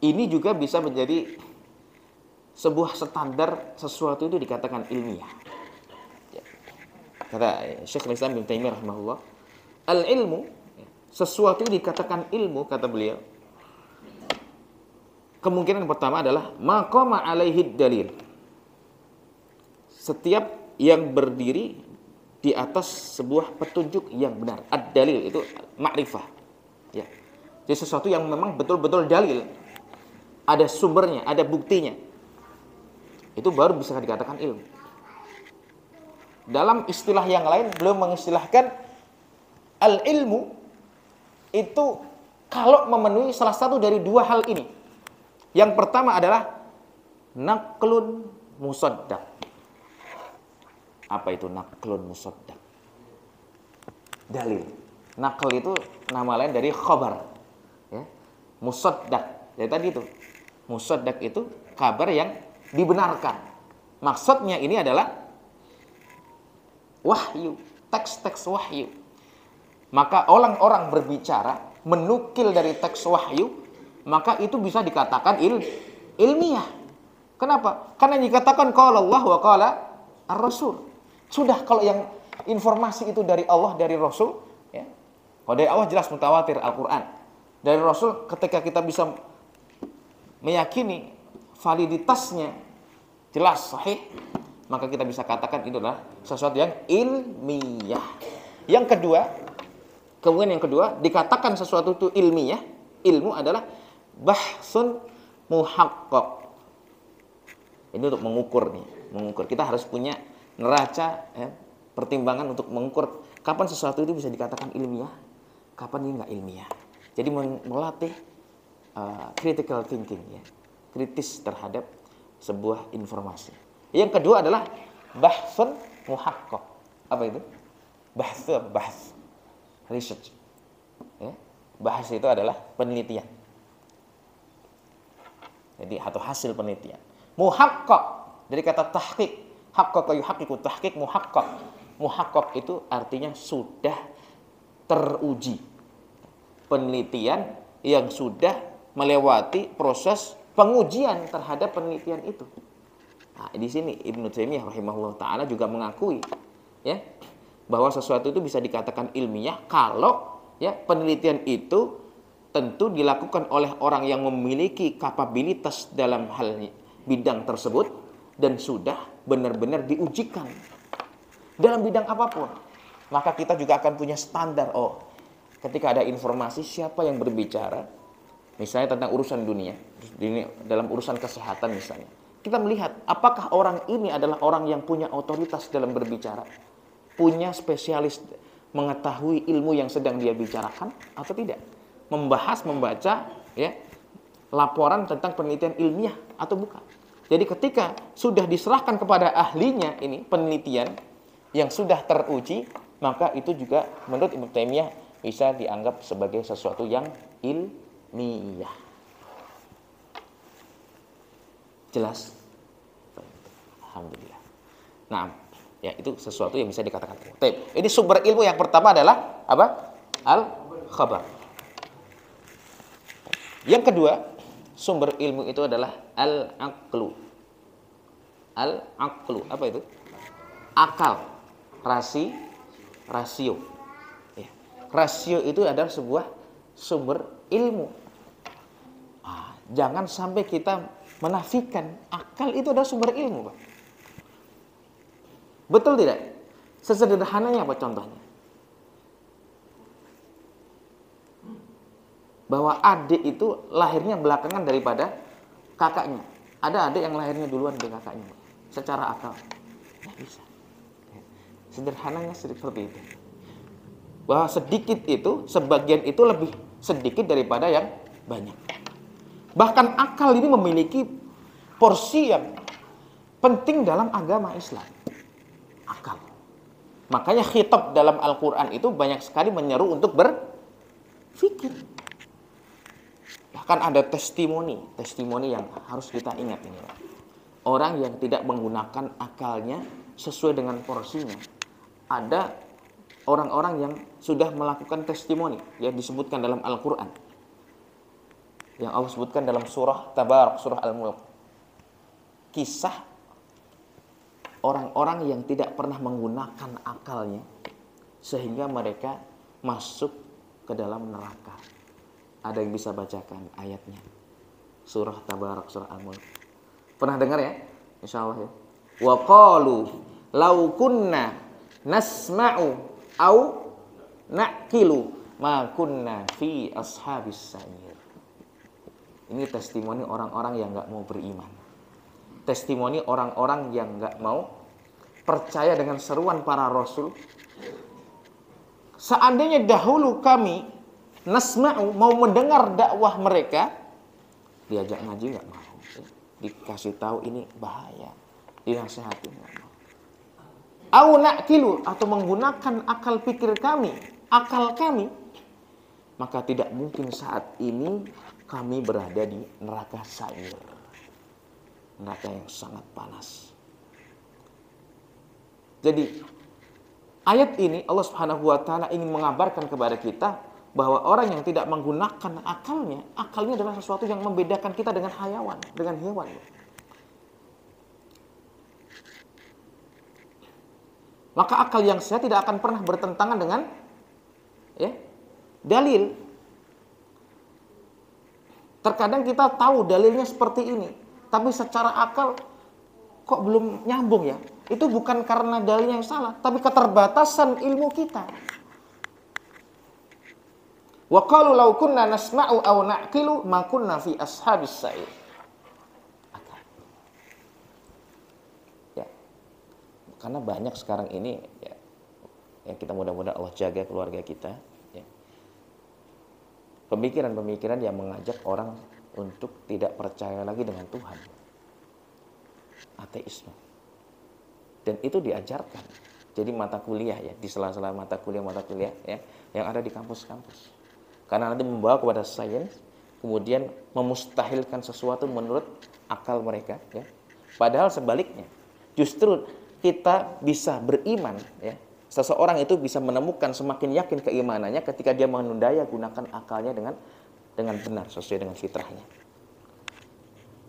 ini juga bisa menjadi sebuah standar sesuatu itu dikatakan ilmiah. Ya. Kata Syekh Islam bin Taimiyah rahimahullah, al-ilmu sesuatu yang dikatakan ilmu kata beliau kemungkinan pertama adalah maqama alaihi dalil. Setiap yang berdiri di atas sebuah petunjuk yang benar ad-dalil itu makrifah ya. Jadi sesuatu yang memang betul-betul dalil ada sumbernya ada buktinya itu baru bisa dikatakan ilmu. Dalam istilah yang lain belum mengistilahkan al ilmu itu kalau memenuhi salah satu dari dua hal ini. Yang pertama adalah naklun musaddaq. Apa itu naklun musaddaq? Dalil. Nakl itu nama lain dari khabar. Ya. Musaddaq. Jadi tadi itu. Musaddaq itu kabar yang dibenarkan. Maksudnya ini adalah wahyu, teks-teks wahyu maka orang-orang berbicara menukil dari teks wahyu, maka itu bisa dikatakan il ilmiah. Kenapa? Karena dikatakan kalau Allah wa qala ar-rasul. Sudah kalau yang informasi itu dari Allah dari Rasul, ya. Kalau dari Allah jelas mutawatir Al-Qur'an. Dari Rasul ketika kita bisa meyakini validitasnya jelas sahih, maka kita bisa katakan itu adalah sesuatu yang ilmiah. Yang kedua, Kemudian yang kedua, dikatakan sesuatu itu ilmiah, ilmu adalah bahsun muhakkok. Ini untuk mengukur nih, mengukur. Kita harus punya neraca ya, pertimbangan untuk mengukur kapan sesuatu itu bisa dikatakan ilmiah, kapan ini nggak ilmiah. Jadi melatih uh, critical thinking ya, kritis terhadap sebuah informasi. Yang kedua adalah bahsun muhakkok. Apa itu? Bahs bahs research. Ya. Bahas itu adalah penelitian. Jadi atau hasil penelitian. Muhakkak dari kata tahqiq. Haqqaqa yuhaqqiqu tahqiq muhaqqaq. Muhaqqaq itu artinya sudah teruji. Penelitian yang sudah melewati proses pengujian terhadap penelitian itu. Nah, di sini Ibnu Taimiyah rahimahullah taala juga mengakui ya bahwa sesuatu itu bisa dikatakan ilmiah kalau ya penelitian itu tentu dilakukan oleh orang yang memiliki kapabilitas dalam hal bidang tersebut dan sudah benar-benar diujikan dalam bidang apa pun. Maka kita juga akan punya standar. Oh, ketika ada informasi siapa yang berbicara, misalnya tentang urusan dunia, dalam urusan kesehatan misalnya. Kita melihat apakah orang ini adalah orang yang punya otoritas dalam berbicara, punya spesialis mengetahui ilmu yang sedang dia bicarakan atau tidak membahas, membaca ya laporan tentang penelitian ilmiah atau bukan. Jadi ketika sudah diserahkan kepada ahlinya ini penelitian yang sudah teruji, maka itu juga menurut Ibnu Taimiyah bisa dianggap sebagai sesuatu yang ilmiah. Jelas? Alhamdulillah. Nah, ya itu sesuatu yang bisa dikatakan. Ini sumber ilmu yang pertama adalah apa? Al khabar. Yang kedua, sumber ilmu itu adalah al-aqlu. Al-aqlu, apa itu? Akal, rasi, rasio. Ya. Rasio itu adalah sebuah sumber ilmu. Ah, jangan sampai kita menafikan akal itu adalah sumber ilmu, Pak. Betul tidak? Sesederhananya apa contohnya? bahwa adik itu lahirnya belakangan daripada kakaknya. Ada adik yang lahirnya duluan dari kakaknya. Secara akal. Ya bisa. Sederhananya seperti itu. Bahwa sedikit itu, sebagian itu lebih sedikit daripada yang banyak. Bahkan akal ini memiliki porsi yang penting dalam agama Islam. Akal. Makanya khitab dalam Al-Quran itu banyak sekali menyeru untuk berpikir Bahkan ada testimoni, testimoni yang harus kita ingat ini. Orang yang tidak menggunakan akalnya sesuai dengan porsinya. Ada orang-orang yang sudah melakukan testimoni yang disebutkan dalam Al-Quran. Yang Allah sebutkan dalam surah Tabarak, surah Al-Mulk. Kisah orang-orang yang tidak pernah menggunakan akalnya sehingga mereka masuk ke dalam neraka. Ada yang bisa bacakan ayatnya? Surah Tabarak, surah Al-Mulk. Pernah dengar ya? Insya Allah ya. Wa qalu law kunna nasma'u au naqilu ma kunna fi ashabis sa'ir. Ini testimoni orang-orang yang nggak mau beriman. Testimoni orang-orang yang nggak mau percaya dengan seruan para rasul. Seandainya dahulu kami nasma'u mau mendengar dakwah mereka diajak ngaji nggak mau. Dikasih tahu ini bahaya dinasehati nggak mau. Au nakilu atau menggunakan akal pikir kami akal kami maka tidak mungkin saat ini kami berada di neraka sair neraka yang sangat panas jadi ayat ini Allah Subhanahu wa taala ingin mengabarkan kepada kita bahwa orang yang tidak menggunakan akalnya, akalnya adalah sesuatu yang membedakan kita dengan hayawan, dengan hewan. Maka akal yang sehat tidak akan pernah bertentangan dengan ya, dalil. Terkadang kita tahu dalilnya seperti ini, tapi secara akal kok belum nyambung ya. Itu bukan karena dalilnya yang salah, tapi keterbatasan ilmu kita. Wa qalu law kunna nasma'u aw na'qilu ma kunna fi ashabis sa'ir. Ya. Karena banyak sekarang ini ya, yang kita mudah-mudahan Allah jaga keluarga kita ya. Pemikiran-pemikiran yang mengajak orang untuk tidak percaya lagi dengan Tuhan. Ateisme. Dan itu diajarkan. Jadi mata kuliah ya, di sela-sela mata kuliah-mata kuliah ya, yang ada di kampus-kampus. Karena nanti membawa kepada sains, kemudian memustahilkan sesuatu menurut akal mereka. Ya. Padahal sebaliknya, justru kita bisa beriman ya seseorang itu bisa menemukan semakin yakin keimanannya ketika dia menundaya gunakan akalnya dengan dengan benar sesuai dengan fitrahnya.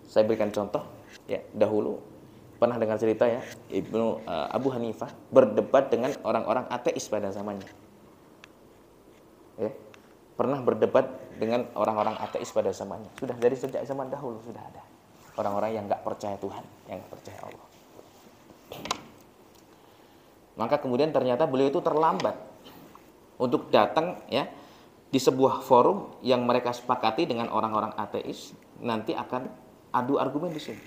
Saya berikan contoh ya dahulu pernah dengar cerita ya Ibnu uh, Abu Hanifah berdebat dengan orang-orang ateis pada zamannya. Ya, pernah berdebat dengan orang-orang ateis pada zamannya. Sudah dari sejak zaman dahulu sudah ada orang-orang yang nggak percaya Tuhan, yang nggak percaya Allah. Maka kemudian ternyata beliau itu terlambat untuk datang ya di sebuah forum yang mereka sepakati dengan orang-orang ateis nanti akan adu argumen di sini.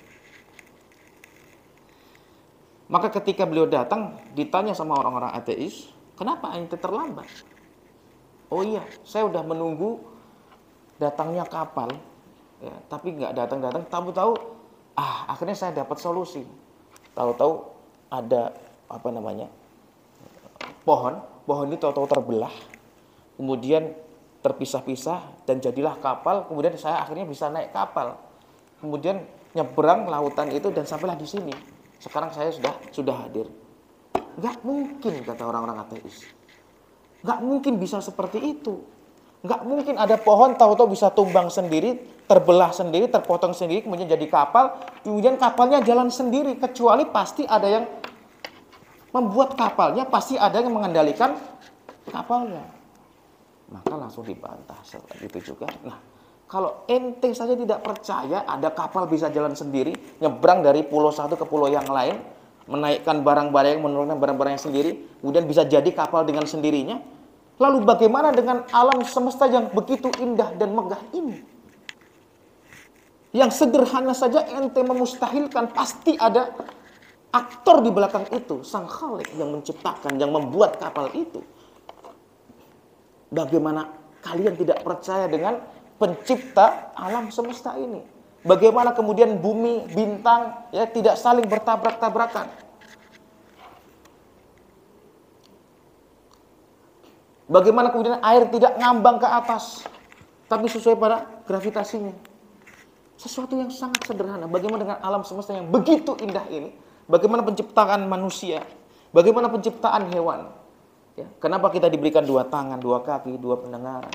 Maka ketika beliau datang ditanya sama orang-orang ateis, kenapa ente terlambat? Oh iya, saya udah menunggu datangnya kapal, ya, tapi nggak datang-datang. Tahu-tahu, ah akhirnya saya dapat solusi. Tahu-tahu ada apa namanya pohon, pohon itu tahu-tahu terbelah, kemudian terpisah-pisah dan jadilah kapal. Kemudian saya akhirnya bisa naik kapal, kemudian nyebrang lautan itu dan sampailah di sini. Sekarang saya sudah sudah hadir. Gak mungkin kata orang-orang ateis. Gak mungkin bisa seperti itu. Gak mungkin ada pohon tahu-tahu bisa tumbang sendiri, terbelah sendiri, terpotong sendiri, kemudian jadi kapal, kemudian kapalnya jalan sendiri. Kecuali pasti ada yang membuat kapalnya pasti ada yang mengendalikan kapalnya. Maka langsung dibantah seperti itu juga. Nah, kalau ente saja tidak percaya ada kapal bisa jalan sendiri, nyebrang dari pulau satu ke pulau yang lain, menaikkan barang-barang, menurunkan barang-barang yang sendiri, kemudian bisa jadi kapal dengan sendirinya. Lalu bagaimana dengan alam semesta yang begitu indah dan megah ini? Yang sederhana saja ente memustahilkan pasti ada aktor di belakang itu, sang khalik yang menciptakan, yang membuat kapal itu. Bagaimana kalian tidak percaya dengan pencipta alam semesta ini? Bagaimana kemudian bumi, bintang ya tidak saling bertabrak-tabrakan? Bagaimana kemudian air tidak ngambang ke atas, tapi sesuai pada gravitasinya? Sesuatu yang sangat sederhana. Bagaimana dengan alam semesta yang begitu indah ini? Bagaimana penciptaan manusia? Bagaimana penciptaan hewan? Ya, kenapa kita diberikan dua tangan, dua kaki, dua pendengaran,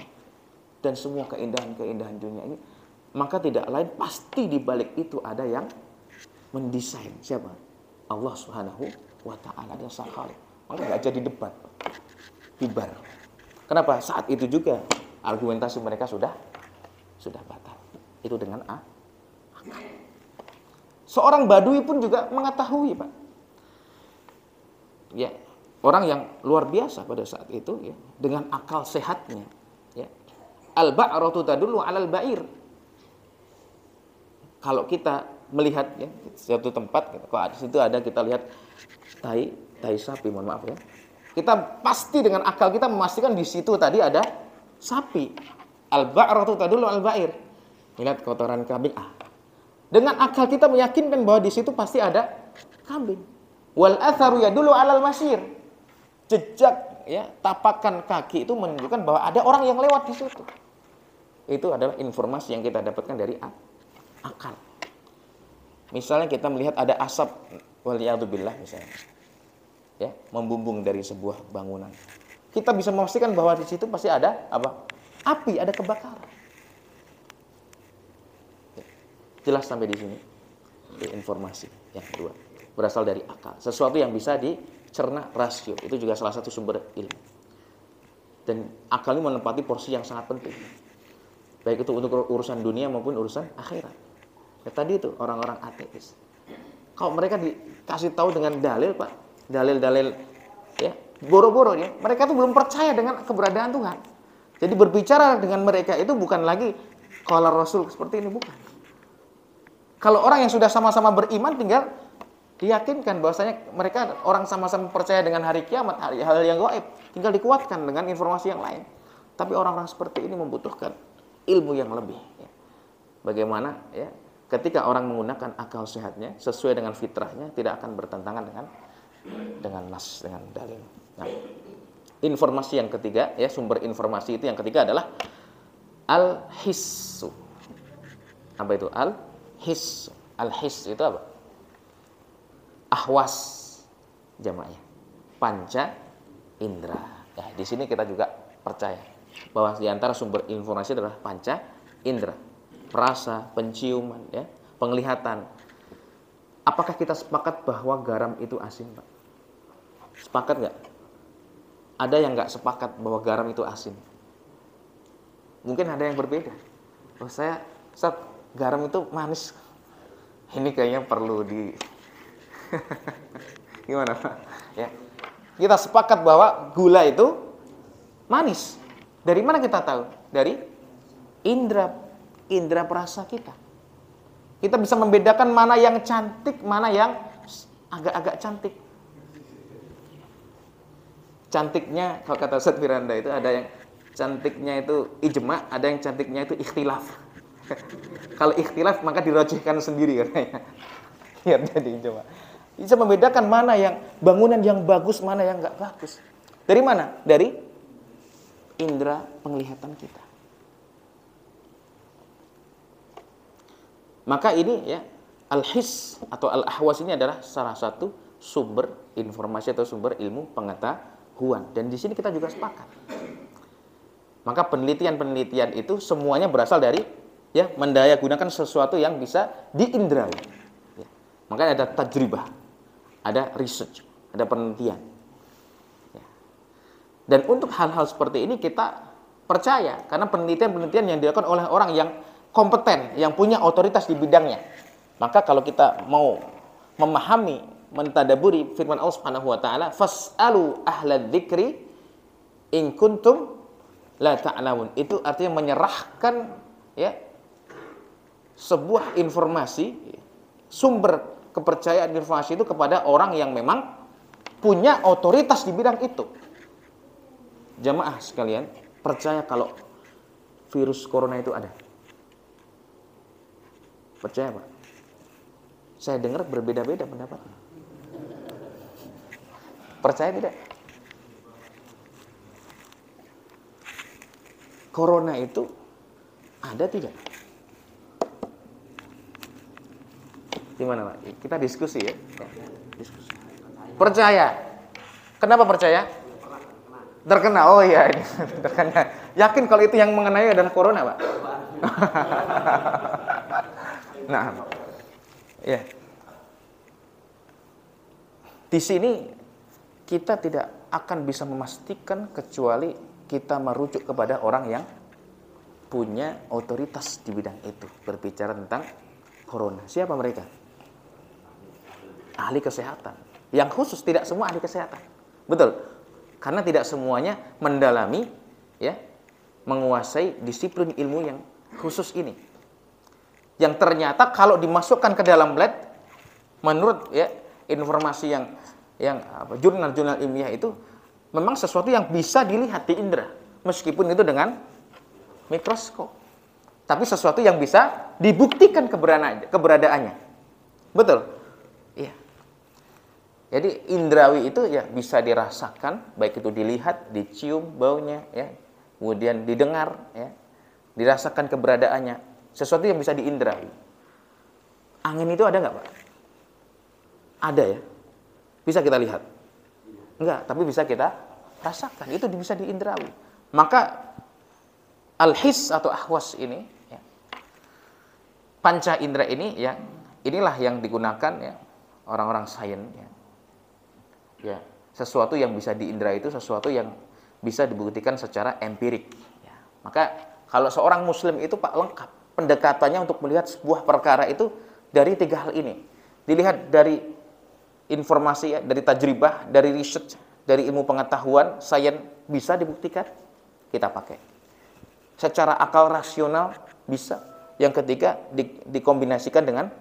dan semua keindahan-keindahan dunia ini? Maka tidak lain pasti di balik itu ada yang mendesain siapa? Allah Subhanahu wa taala dan sang Maka nggak jadi debat. Hibar. Kenapa? Saat itu juga argumentasi mereka sudah sudah batal. Itu dengan A. Seorang badui pun juga mengetahui, Pak. Ya, orang yang luar biasa pada saat itu ya, dengan akal sehatnya, ya. Al-ba'ratu tadullu 'alal ba'ir. Kalau kita melihat ya, suatu tempat, gitu, kok di situ ada kita lihat tai, tai sapi, mohon maaf ya. Kita pasti dengan akal kita memastikan di situ tadi ada sapi. Al-ba'ratu tadullu 'alal ba'ir. Lihat kotoran kambing, ah dengan akal kita meyakinkan bahwa di situ pasti ada kambing. Wal atharu dulu alal masir. Jejak ya, tapakan kaki itu menunjukkan bahwa ada orang yang lewat di situ. Itu adalah informasi yang kita dapatkan dari akal. Misalnya kita melihat ada asap waliyadzubillah misalnya. Ya, membumbung dari sebuah bangunan. Kita bisa memastikan bahwa di situ pasti ada apa? Api, ada kebakaran. Jelas sampai di sini. informasi yang kedua berasal dari akal. Sesuatu yang bisa dicerna rasio. Itu juga salah satu sumber ilmu. Dan akal ini menempati porsi yang sangat penting. Baik itu untuk urusan dunia maupun urusan akhirat. Ya, tadi itu orang-orang ateis. Kalau mereka dikasih tahu dengan dalil, Pak, dalil-dalil ya, boro-boro ya, mereka tuh belum percaya dengan keberadaan Tuhan. Jadi berbicara dengan mereka itu bukan lagi kalau Rasul seperti ini bukan. Kalau orang yang sudah sama-sama beriman tinggal diyakinkan bahwasanya mereka orang sama-sama percaya dengan hari kiamat, hari hal yang gaib, tinggal dikuatkan dengan informasi yang lain. Tapi orang-orang seperti ini membutuhkan ilmu yang lebih. Ya. Bagaimana ya ketika orang menggunakan akal sehatnya sesuai dengan fitrahnya tidak akan bertentangan dengan dengan nas dengan dalil. Nah, informasi yang ketiga ya sumber informasi itu yang ketiga adalah al hissu. Apa itu al his al his itu apa ahwas jamaahnya? Panca indera. Ya, di sini kita juga percaya bahwa di antara sumber informasi adalah panca indera. Rasa, penciuman, ya, penglihatan. Apakah kita sepakat bahwa garam itu asin, Pak? Sepakat nggak? Ada yang nggak sepakat bahwa garam itu asin. Mungkin ada yang berbeda. Oh, saya, saat garam itu manis. Ini kayaknya perlu di gimana Pak? Ya. Kita sepakat bahwa gula itu manis. Dari mana kita tahu? Dari indera indera perasa kita. Kita bisa membedakan mana yang cantik, mana yang agak-agak cantik. Cantiknya, kalau kata Ustaz Miranda itu ada yang cantiknya itu ijma, ada yang cantiknya itu ikhtilaf. kalau ikhtilaf maka dirojihkan sendiri katanya. Biar jadi ijma. Bisa membedakan mana yang bangunan yang bagus, mana yang enggak bagus. Dari mana? Dari indera penglihatan kita. Maka ini ya al-his atau al-ahwas ini adalah salah satu sumber informasi atau sumber ilmu pengetahuan dan di sini kita juga sepakat. Maka penelitian-penelitian itu semuanya berasal dari ya mendaya gunakan sesuatu yang bisa diindrai. Ya. Makanya ada tajribah, ada research, ada penelitian. Ya. Dan untuk hal-hal seperti ini kita percaya karena penelitian-penelitian yang dilakukan oleh orang yang kompeten, yang punya otoritas di bidangnya. Maka kalau kita mau memahami, mentadaburi firman Allah Subhanahu wa taala, "Fas'alu ahla dzikri in kuntum la ta'lamun." Itu artinya menyerahkan ya sebuah informasi sumber kepercayaan informasi itu kepada orang yang memang punya otoritas di bidang itu. Jamaah sekalian, percaya kalau virus corona itu ada. Percaya, Pak? Saya dengar berbeda-beda pendapat. Percaya tidak? Corona itu ada tidak? Gimana Pak? Kita diskusi ya. Diskusi. Percaya. Kenapa percaya? Terkena. Oh iya ini terkena. Yakin kalau itu yang mengenai adalah corona, Pak? nah, ya. Di sini kita tidak akan bisa memastikan kecuali kita merujuk kepada orang yang punya otoritas di bidang itu berbicara tentang corona. Siapa mereka? Ahli kesehatan. Yang khusus tidak semua ahli kesehatan. Betul. Karena tidak semuanya mendalami ya, menguasai disiplin ilmu yang khusus ini. Yang ternyata kalau dimasukkan ke dalam lab menurut ya informasi yang yang jurnal-jurnal ilmiah itu memang sesuatu yang bisa dilihat di indera meskipun itu dengan mikroskop. Tapi sesuatu yang bisa dibuktikan keberadaannya. Betul. Jadi indrawi itu ya bisa dirasakan, baik itu dilihat, dicium baunya, ya, kemudian didengar, ya, dirasakan keberadaannya, sesuatu yang bisa diindrawi. Angin itu ada nggak pak? Ada ya, bisa kita lihat. Enggak, tapi bisa kita rasakan. Itu bisa diindrawi. Maka al-his atau ahwas ini, ya, panca indera ini, ya, inilah yang digunakan ya orang-orang sains. Ya ya. Sesuatu yang bisa diindra itu sesuatu yang bisa dibuktikan secara empirik. Ya. maka kalau seorang muslim itu pak lengkap pendekatannya untuk melihat sebuah perkara itu dari tiga hal ini. Dilihat dari informasi ya, dari tajribah dari research dari ilmu pengetahuan sains bisa dibuktikan? Kita pakai. Secara akal rasional bisa. Yang ketiga di, dikombinasikan dengan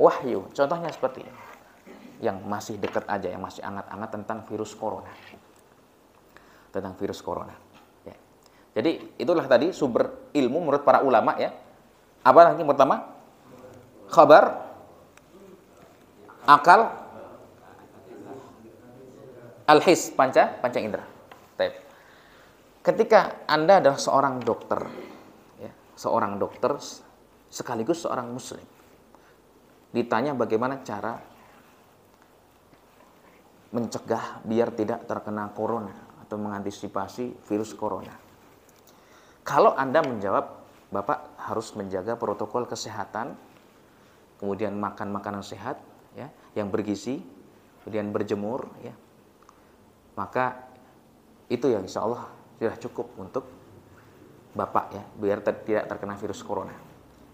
wahyu. Contohnya seperti ini yang masih dekat aja, yang masih anget-anget tentang virus corona. Tentang virus corona. Ya. Jadi itulah tadi sumber ilmu menurut para ulama ya. Apa lagi pertama? Khabar, akal, al-his, panca, panca indera. Ketika Anda adalah seorang dokter, ya, seorang dokter sekaligus seorang muslim, ditanya bagaimana cara mencegah biar tidak terkena corona atau mengantisipasi virus corona. Kalau Anda menjawab, Bapak harus menjaga protokol kesehatan, kemudian makan makanan sehat, ya, yang bergizi, kemudian berjemur, ya, maka itu yang insya Allah sudah cukup untuk Bapak ya, biar ter tidak terkena virus corona.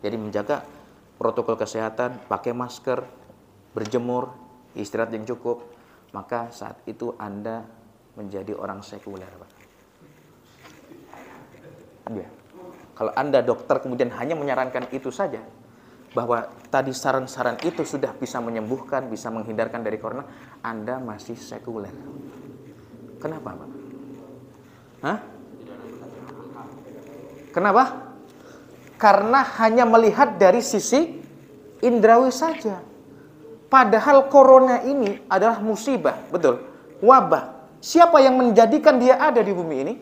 Jadi menjaga protokol kesehatan, pakai masker, berjemur, istirahat yang cukup, maka saat itu Anda menjadi orang sekuler, Pak. Ya. Kalau Anda dokter kemudian hanya menyarankan itu saja, bahwa tadi saran-saran itu sudah bisa menyembuhkan, bisa menghindarkan dari corona, Anda masih sekuler. Kenapa, Pak? Hah? Kenapa? Karena hanya melihat dari sisi indrawi saja. Padahal corona ini adalah musibah, betul? Wabah. Siapa yang menjadikan dia ada di bumi ini?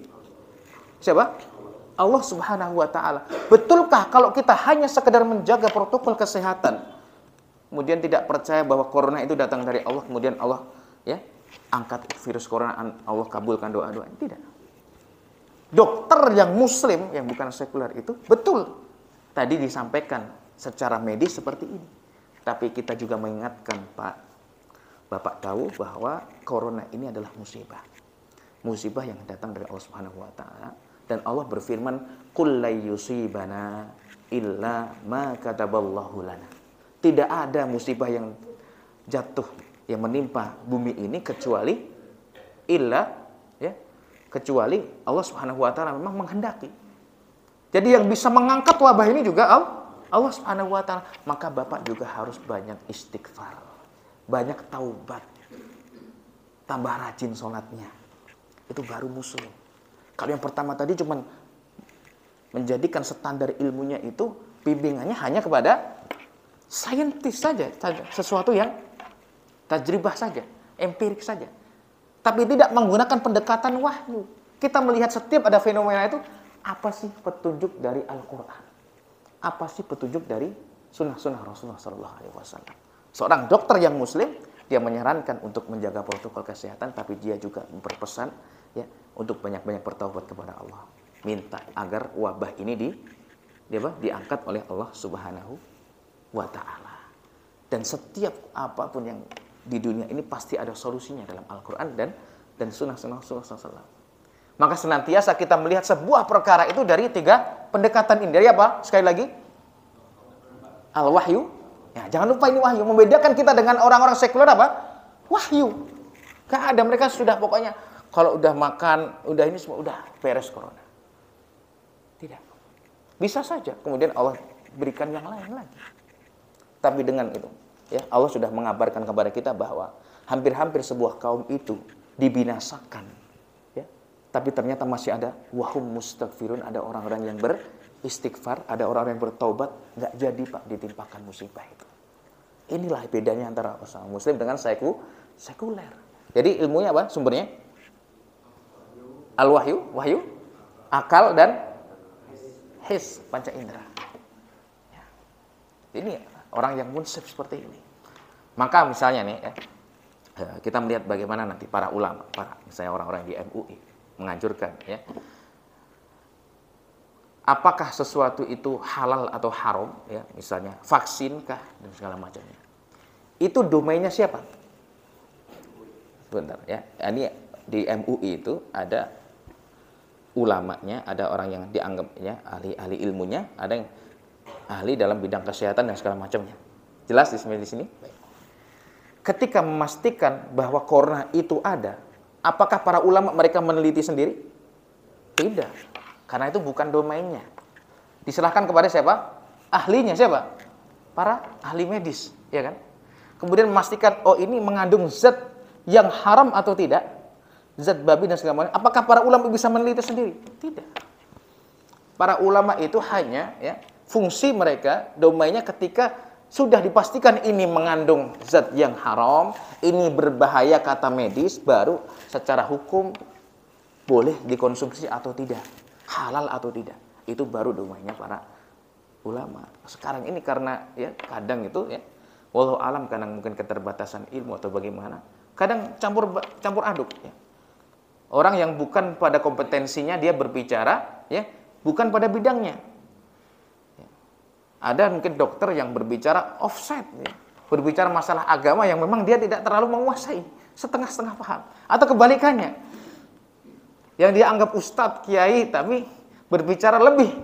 Siapa? Allah Subhanahu wa taala. Betulkah kalau kita hanya sekedar menjaga protokol kesehatan, kemudian tidak percaya bahwa corona itu datang dari Allah, kemudian Allah ya angkat virus corona, Allah kabulkan doa-doa? Tidak dokter yang muslim yang bukan sekuler itu betul tadi disampaikan secara medis seperti ini. Tapi kita juga mengingatkan Pak, Bapak tahu bahwa corona ini adalah musibah. Musibah yang datang dari Allah Subhanahu wa taala dan Allah berfirman, "Qul yusibana illa ma kataballahu lana." Tidak ada musibah yang jatuh yang menimpa bumi ini kecuali illa ya kecuali Allah Subhanahu wa taala memang menghendaki. Jadi yang bisa mengangkat wabah ini juga Allah Subhanahu wa taala. Maka Bapak juga harus banyak istighfar. Banyak taubat. Tambah rajin sholatnya. Itu baru muslim. Kalau yang pertama tadi cuma menjadikan standar ilmunya itu bimbingannya hanya kepada saintis saja, sesuatu yang tajribah saja, empirik saja tapi tidak menggunakan pendekatan wahyu. Kita melihat setiap ada fenomena itu, apa sih petunjuk dari Al-Quran? Apa sih petunjuk dari sunnah-sunnah Rasulullah SAW? Seorang dokter yang muslim, dia menyarankan untuk menjaga protokol kesehatan, tapi dia juga berpesan ya untuk banyak-banyak bertaubat kepada Allah. Minta agar wabah ini di, dia apa, diangkat oleh Allah Subhanahu wa taala. Dan setiap apa pun yang di dunia ini pasti ada solusinya dalam Al-Quran dan dan sunnah-sunnah Rasulullah Maka senantiasa kita melihat sebuah perkara itu dari tiga pendekatan ini. Dari apa? Sekali lagi. Al-wahyu. Ya, jangan lupa ini wahyu. Membedakan kita dengan orang-orang sekuler apa? Wahyu. Gak ada. Mereka sudah pokoknya. Kalau udah makan, udah ini semua, udah beres corona. Tidak. Bisa saja. Kemudian Allah berikan yang lain lagi. Tapi dengan itu, Ya, Allah sudah mengabarkan kepada kita bahwa hampir-hampir sebuah kaum itu dibinasakan. Tapi ternyata masih ada wahum mustagfirun, ada orang-orang yang beristighfar, ada orang-orang yang bertobat, nggak jadi Pak ditimpakan musibah itu. Inilah bedanya antara orang muslim dengan seku, sekuler. Jadi ilmunya apa sumbernya? Al-wahyu, wahyu, akal dan his, panca indera. Ya. Ini orang yang munsif seperti ini. Maka misalnya nih ya, eh, kita melihat bagaimana nanti para ulama, para misalnya orang-orang di MUI menganjurkan ya. Apakah sesuatu itu halal atau haram ya, misalnya vaksin kah dan segala macamnya. Itu domainnya siapa? Sebentar ya. Ini di MUI itu ada ulamanya, ada orang yang dianggapnya ahli-ahli ilmunya, ada yang ahli dalam bidang kesehatan dan segala macamnya. Jelas di sini? Ketika memastikan bahwa corona itu ada, apakah para ulama mereka meneliti sendiri? Tidak. Karena itu bukan domainnya. Diserahkan kepada siapa? Ahlinya siapa? Para ahli medis, ya kan? Kemudian memastikan oh ini mengandung zat yang haram atau tidak? Zat babi dan segala macam. Apakah para ulama bisa meneliti sendiri? Tidak. Para ulama itu hanya ya fungsi mereka, domainnya ketika sudah dipastikan ini mengandung zat yang haram, ini berbahaya kata medis, baru secara hukum boleh dikonsumsi atau tidak, halal atau tidak. Itu baru domainnya para ulama. Sekarang ini karena ya kadang itu ya, walau alam karena mungkin keterbatasan ilmu atau bagaimana, kadang campur campur aduk. Ya. Orang yang bukan pada kompetensinya dia berbicara, ya, bukan pada bidangnya. Ada mungkin dokter yang berbicara offset, ya. berbicara masalah agama yang memang dia tidak terlalu menguasai, setengah-setengah paham. Atau kebalikannya, yang dia anggap ustadz, kiai, tapi berbicara lebih,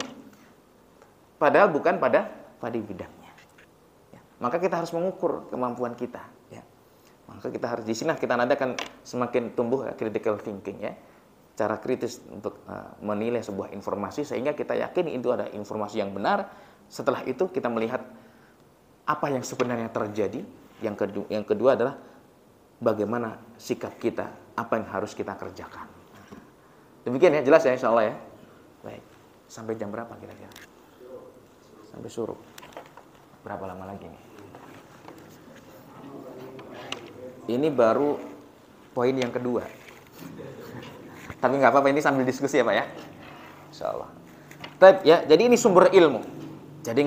padahal bukan pada pada bidangnya. Ya. Maka kita harus mengukur kemampuan kita. Ya. Maka kita harus di sini kita nanti akan semakin tumbuh critical thinking ya, cara kritis untuk uh, menilai sebuah informasi sehingga kita yakin itu ada informasi yang benar. Setelah itu kita melihat apa yang sebenarnya terjadi. Yang kedua, yang kedua adalah bagaimana sikap kita, apa yang harus kita kerjakan. Demikian ya, jelas ya insya Allah ya. Baik, sampai jam berapa kira-kira? Sampai suruh. Berapa lama lagi nih? Ini baru poin yang kedua. Tapi nggak apa-apa ini sambil diskusi ya Pak ya. Insya Allah. ya, jadi ini sumber ilmu. Jadi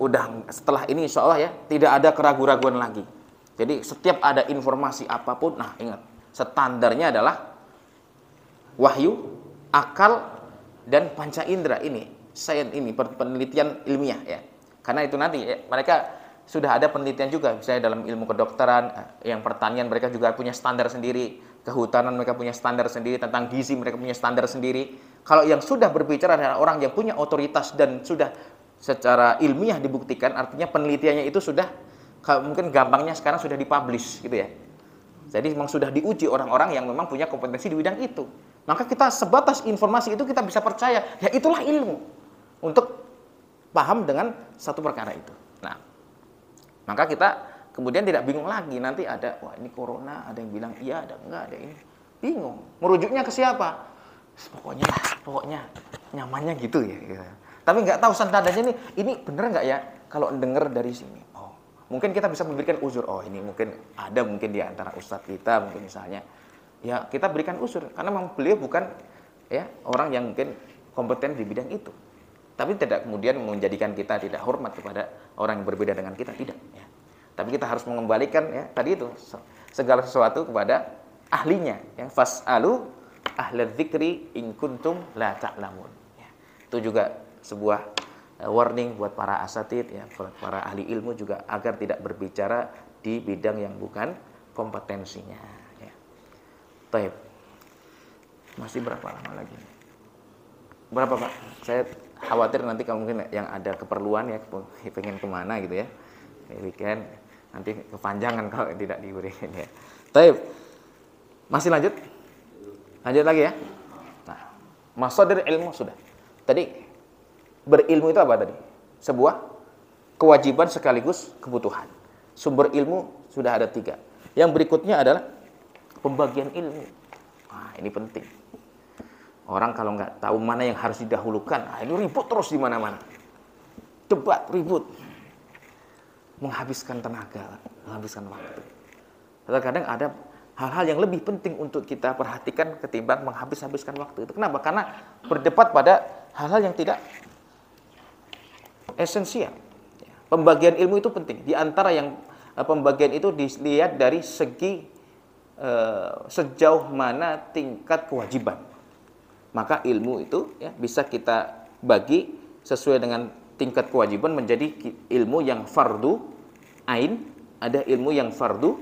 udah setelah ini insya Allah ya tidak ada keraguan-raguan lagi. Jadi setiap ada informasi apa pun, nah ingat standarnya adalah wahyu, akal, dan panca indera ini, sains ini penelitian ilmiah ya. Karena itu nanti ya, mereka sudah ada penelitian juga, misalnya dalam ilmu kedokteran, eh, yang pertanian mereka juga punya standar sendiri, kehutanan mereka punya standar sendiri, tentang gizi mereka punya standar sendiri. Kalau yang sudah berbicara adalah orang yang punya otoritas dan sudah secara ilmiah dibuktikan, artinya penelitiannya itu sudah mungkin gampangnya sekarang sudah dipublish gitu ya. Jadi memang sudah diuji orang-orang yang memang punya kompetensi di bidang itu. Maka kita sebatas informasi itu kita bisa percaya, ya itulah ilmu untuk paham dengan satu perkara itu. Nah, maka kita kemudian tidak bingung lagi nanti ada wah ini corona, ada yang bilang iya, ada enggak, ada ini. Bingung. Merujuknya ke siapa? Pokoknya pokoknya nyamannya gitu ya. Gitu. Tapi nggak tahu standarnya ini, ini bener nggak ya kalau denger dari sini? Oh, mungkin kita bisa memberikan uzur. Oh, ini mungkin ada mungkin di antara ustadz kita mungkin misalnya. Ya kita berikan uzur karena memang beliau bukan ya orang yang mungkin kompeten di bidang itu. Tapi tidak kemudian menjadikan kita tidak hormat kepada orang yang berbeda dengan kita, tidak. Ya. Tapi kita harus mengembalikan ya tadi itu segala sesuatu kepada ahlinya. Ya. Fas'alu ahli dzikri in kuntum la ta'lamun. Ya. Itu juga sebuah uh, warning buat para asatid ya, para ahli ilmu juga agar tidak berbicara di bidang yang bukan kompetensinya. Ya. Taib. Masih berapa lama lagi? Berapa Pak? Saya khawatir nanti kalau mungkin yang ada keperluan ya pengen ke mana gitu ya weekend nanti kepanjangan kalau tidak diberikan ya. Tapi masih lanjut? Lanjut lagi ya. Nah, dari ilmu sudah. Tadi berilmu itu apa tadi? Sebuah kewajiban sekaligus kebutuhan. Sumber ilmu sudah ada tiga. Yang berikutnya adalah pembagian ilmu. Nah, ini penting. Orang kalau nggak tahu mana yang harus didahulukan, nah ini ribut terus di mana-mana. Debat, ribut. Menghabiskan tenaga, menghabiskan waktu. Kadang-kadang ada hal-hal yang lebih penting untuk kita perhatikan ketimbang menghabis-habiskan waktu itu. Kenapa? Karena berdebat pada hal-hal yang tidak esensial. Pembagian ilmu itu penting. Di antara yang eh, pembagian itu dilihat dari segi uh, sejauh mana tingkat kewajiban maka ilmu itu ya bisa kita bagi sesuai dengan tingkat kewajiban menjadi ilmu yang fardu ain, ada ilmu yang fardu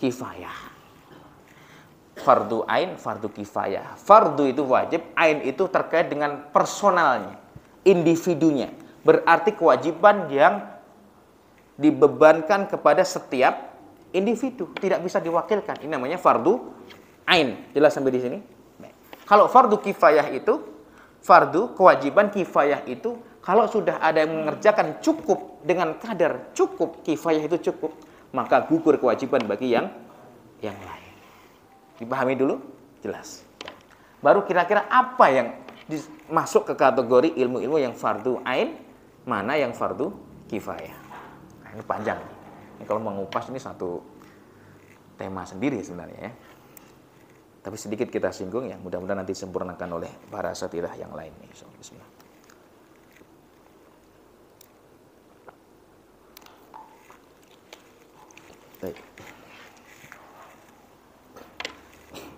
kifayah. Fardu ain, fardu kifayah. Fardu itu wajib, ain itu terkait dengan personalnya, individunya. Berarti kewajiban yang dibebankan kepada setiap individu, tidak bisa diwakilkan. Ini namanya fardu ain. Jelas sampai di sini? Kalau fardu kifayah itu, fardu kewajiban kifayah itu, kalau sudah ada yang mengerjakan cukup dengan kadar cukup, kifayah itu cukup, maka gugur kewajiban bagi yang yang lain. Dipahami dulu? Jelas. Baru kira-kira apa yang masuk ke kategori ilmu-ilmu yang fardu ain, mana yang fardu kifayah. Nah, ini panjang. Ini kalau mengupas ini satu tema sendiri sebenarnya ya. Tapi sedikit kita singgung ya, mudah-mudahan nanti sempurnakan oleh para satilah yang lain. Bismillah.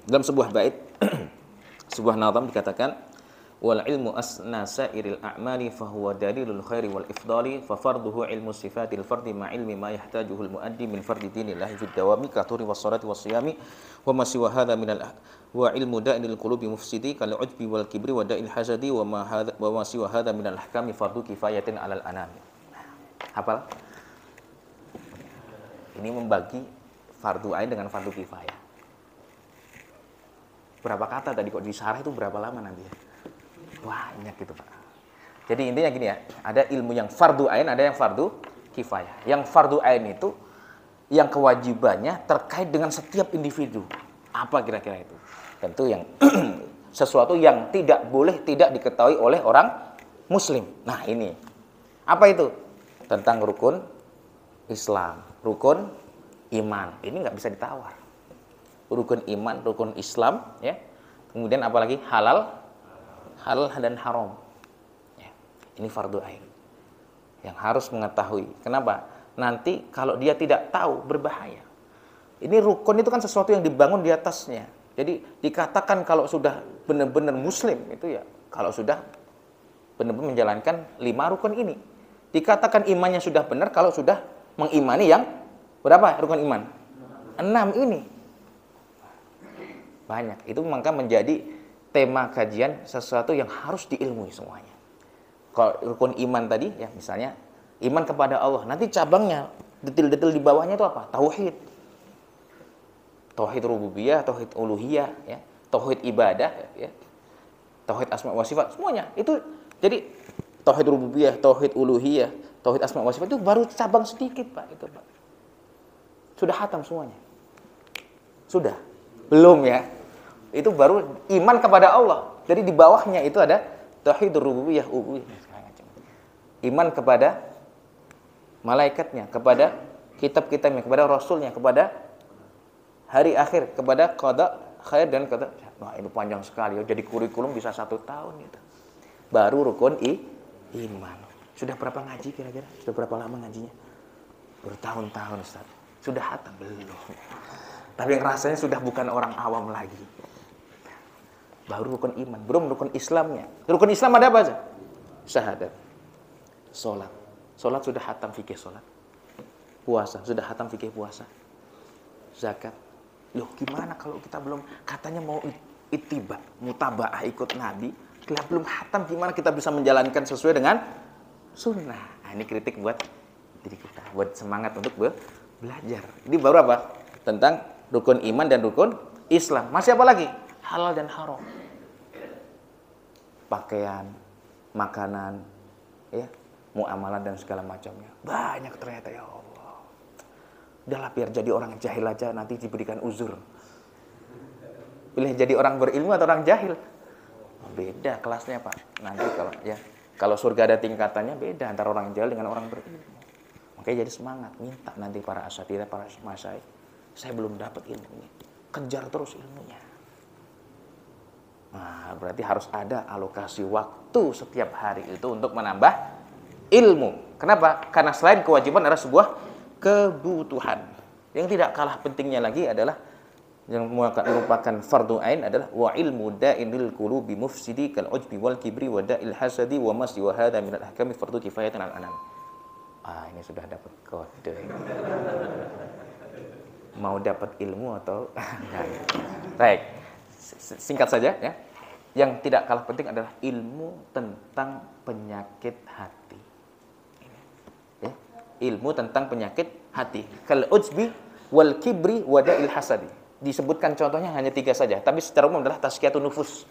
Dalam sebuah bait sebuah nazam dikatakan wal ilmu asna sairil a'mali fa huwa dalilul khairi wal ifdali fa farduhu ilmu sifatil fardi ma ilmi ma yahtajuhu al muaddi min fardi dinillahi fid dawami ka turi was salati was siyami wa ma siwa hadha min al wa ilmu da'il qulubi mufsidi kal ujbi wal kibri wa da'il hasadi wa ma hadha wa ma siwa hadha min al ahkami fardu kifayatin alal anami. Hafal? Ini membagi fardu ain dengan fardu kifayah. Berapa kata tadi kok di sarah itu berapa lama nanti ya banyak gitu Pak. Jadi intinya gini ya, ada ilmu yang fardu ain, ada yang fardu kifayah. Yang fardu ain itu yang kewajibannya terkait dengan setiap individu. Apa kira-kira itu? Tentu yang sesuatu yang tidak boleh tidak diketahui oleh orang muslim. Nah, ini. Apa itu? Tentang rukun Islam, rukun iman. Ini nggak bisa ditawar. Rukun iman, rukun Islam, ya. Kemudian apalagi halal halal dan haram. Ya, ini fardu ain. Yang harus mengetahui. Kenapa? Nanti kalau dia tidak tahu berbahaya. Ini rukun itu kan sesuatu yang dibangun di atasnya. Jadi dikatakan kalau sudah benar-benar muslim itu ya kalau sudah benar-benar menjalankan lima rukun ini. Dikatakan imannya sudah benar kalau sudah mengimani yang berapa rukun iman? Enam ini. Banyak. Itu maka menjadi tema kajian sesuatu yang harus diilmui semuanya. Kalau rukun iman tadi ya misalnya iman kepada Allah, nanti cabangnya detil-detil di bawahnya itu apa? Tauhid. Tauhid rububiyah, tauhid uluhiyah ya, tauhid ibadah ya. Tauhid asma wa sifat semuanya. Itu jadi tauhid rububiyah, tauhid uluhiyah, tauhid asma wa sifat itu baru cabang sedikit, Pak, itu, Pak. Sudah hatam semuanya. Sudah. Belum ya itu baru iman kepada Allah. Jadi di bawahnya itu ada tauhid rububiyah uluhiyah. Iman kepada malaikatnya, kepada kitab-kitabnya, kepada rasulnya, kepada hari akhir, kepada qada khair dan qada. Wah, ini panjang sekali ya. Jadi kurikulum bisa satu tahun gitu. Baru rukun i, iman. Sudah berapa ngaji kira-kira? Sudah berapa lama ngajinya? Bertahun-tahun Ustaz. Sudah hatam belum? Tapi yang rasanya sudah bukan orang awam lagi baru rukun iman, belum rukun Islamnya. Rukun Islam ada apa aja? Syahadat, sholat. Sholat sudah hatam fikih sholat. Puasa, sudah hatam fikih puasa. Zakat. Loh gimana kalau kita belum, katanya mau itiba, mutaba'ah ikut Nabi, kita belum hatam, gimana kita bisa menjalankan sesuai dengan sunnah. Nah, ini kritik buat diri kita, buat semangat untuk belajar. Ini baru apa? Tentang rukun iman dan rukun Islam. Masih apa lagi? halal dan haram. Pakaian, makanan, ya, muamalah dan segala macamnya. Banyak ternyata ya Allah. Udahlah biar jadi orang jahil aja nanti diberikan uzur. Pilih jadi orang berilmu atau orang jahil. Beda kelasnya Pak. Nanti kalau ya kalau surga ada tingkatannya beda antara orang jahil dengan orang berilmu. Makanya jadi semangat, minta nanti para asatidah, para masai. Saya belum dapat ilmunya. Kejar terus ilmunya. Nah, berarti harus ada alokasi waktu setiap hari itu untuk menambah ilmu. Kenapa? Karena selain kewajiban adalah sebuah kebutuhan. Yang tidak kalah pentingnya lagi adalah yang merupakan fardu ain adalah wa ilmu da'inil qulubi mufsidi kal ujbi wal kibri wa da'il hasadi wa mas wa hadha min al ahkami fardu kifayatan al anam. Ah, ini sudah dapat kode. Mau dapat ilmu atau Baik singkat saja ya. Yang tidak kalah penting adalah ilmu tentang penyakit hati. Ya. Ilmu tentang penyakit hati. Kal ujbi wal kibri wadail hasadi. Disebutkan contohnya hanya tiga saja, tapi secara umum adalah tazkiyatun nufus.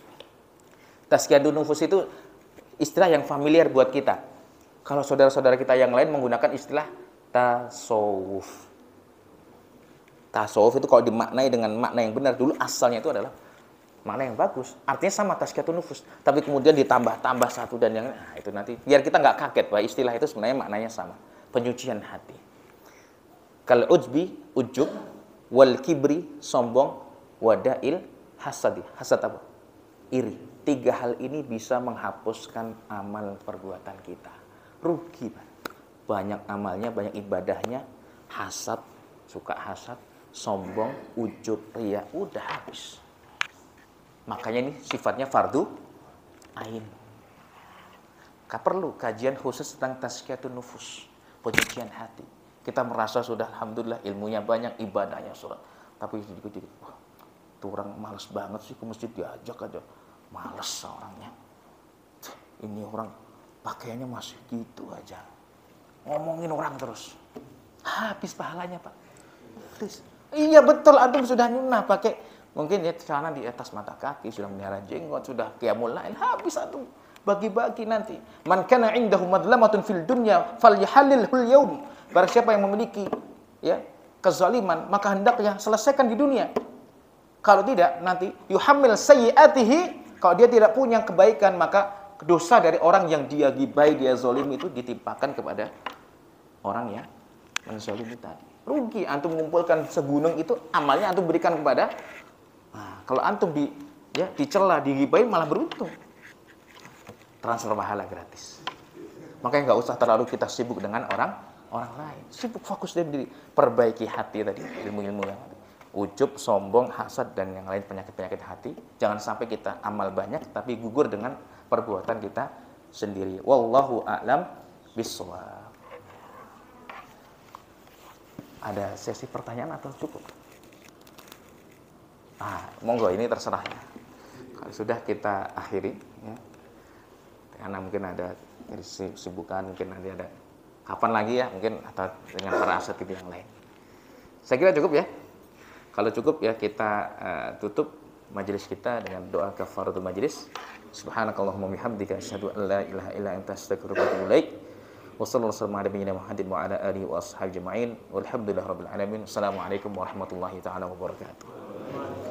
Tazkiyatun nufus itu istilah yang familiar buat kita. Kalau saudara-saudara kita yang lain menggunakan istilah tasawuf. Tasawuf itu kalau dimaknai dengan makna yang benar dulu asalnya itu adalah makna yang bagus. Artinya sama tazkiyatun nufus, tapi kemudian ditambah-tambah satu dan yang nah, itu nanti biar kita nggak kaget bahwa istilah itu sebenarnya maknanya sama, penyucian hati. Kal ujbi ujub wal kibri sombong wadail hasadi. Hasad apa? Iri. Tiga hal ini bisa menghapuskan amal perbuatan kita. Rugi. Banyak amalnya, banyak ibadahnya, hasad, suka hasad, sombong, ujub, ria, udah habis Makanya ini sifatnya fardu ain. Gak perlu kajian khusus tentang tazkiyatun nufus, pencucian hati. Kita merasa sudah alhamdulillah ilmunya banyak, ibadahnya surat. Tapi sedikit-sedikit, wah, itu orang males banget sih ke masjid diajak aja. Males orangnya. Ini orang pakaiannya masih gitu aja. Ngomongin orang terus. Habis pahalanya, Pak. Please. Iya betul, antum sudah nyunah pakai mungkin ya celana di atas mata kaki, sudah melihara jenggot, sudah qiyamul lail, habis antum bagi-bagi nanti. Man kana indahu madlamatun fil dunya falyahallilhul yaum. Barang siapa yang memiliki ya kezaliman, maka hendaknya selesaikan di dunia. Kalau tidak nanti yuhammil sayyiatihi, kalau dia tidak punya kebaikan maka dosa dari orang yang dia gibai, dia zalim itu ditimpakan kepada orang yang menzalimi tadi. Rugi antum mengumpulkan segunung itu amalnya antum berikan kepada nah, kalau antum di ya dicela, digibain malah beruntung transfer pahala gratis. Makanya nggak usah terlalu kita sibuk dengan orang orang lain. Sibuk fokus diri, perbaiki hati tadi, ilmu-ilmu yang. Ujub, sombong, hasad dan yang lain penyakit-penyakit hati. Jangan sampai kita amal banyak tapi gugur dengan perbuatan kita sendiri. Wallahu a'lam bishawab. Ada sesi pertanyaan atau cukup? Ah, monggo ini terserah. Kalau sudah kita akhiri ya. Karena mungkin ada dari sibukan mungkin nanti ada kapan lagi ya mungkin atau dengan para aset itu yang lain. Saya kira cukup ya. Kalau cukup ya kita uh, tutup majelis kita dengan doa kafaratul majelis subhanakallahumma bihamdika asyhadu an la ilaha illa anta astaghfiruka wa atubu ilaik. Wa sallallahu ala nabiyyina muhammadin wa ala alihi wa ashabihi ajma'in. Walhamdulillahi rabbil alamin. Assalamualaikum warahmatullahi taala wabarakatuh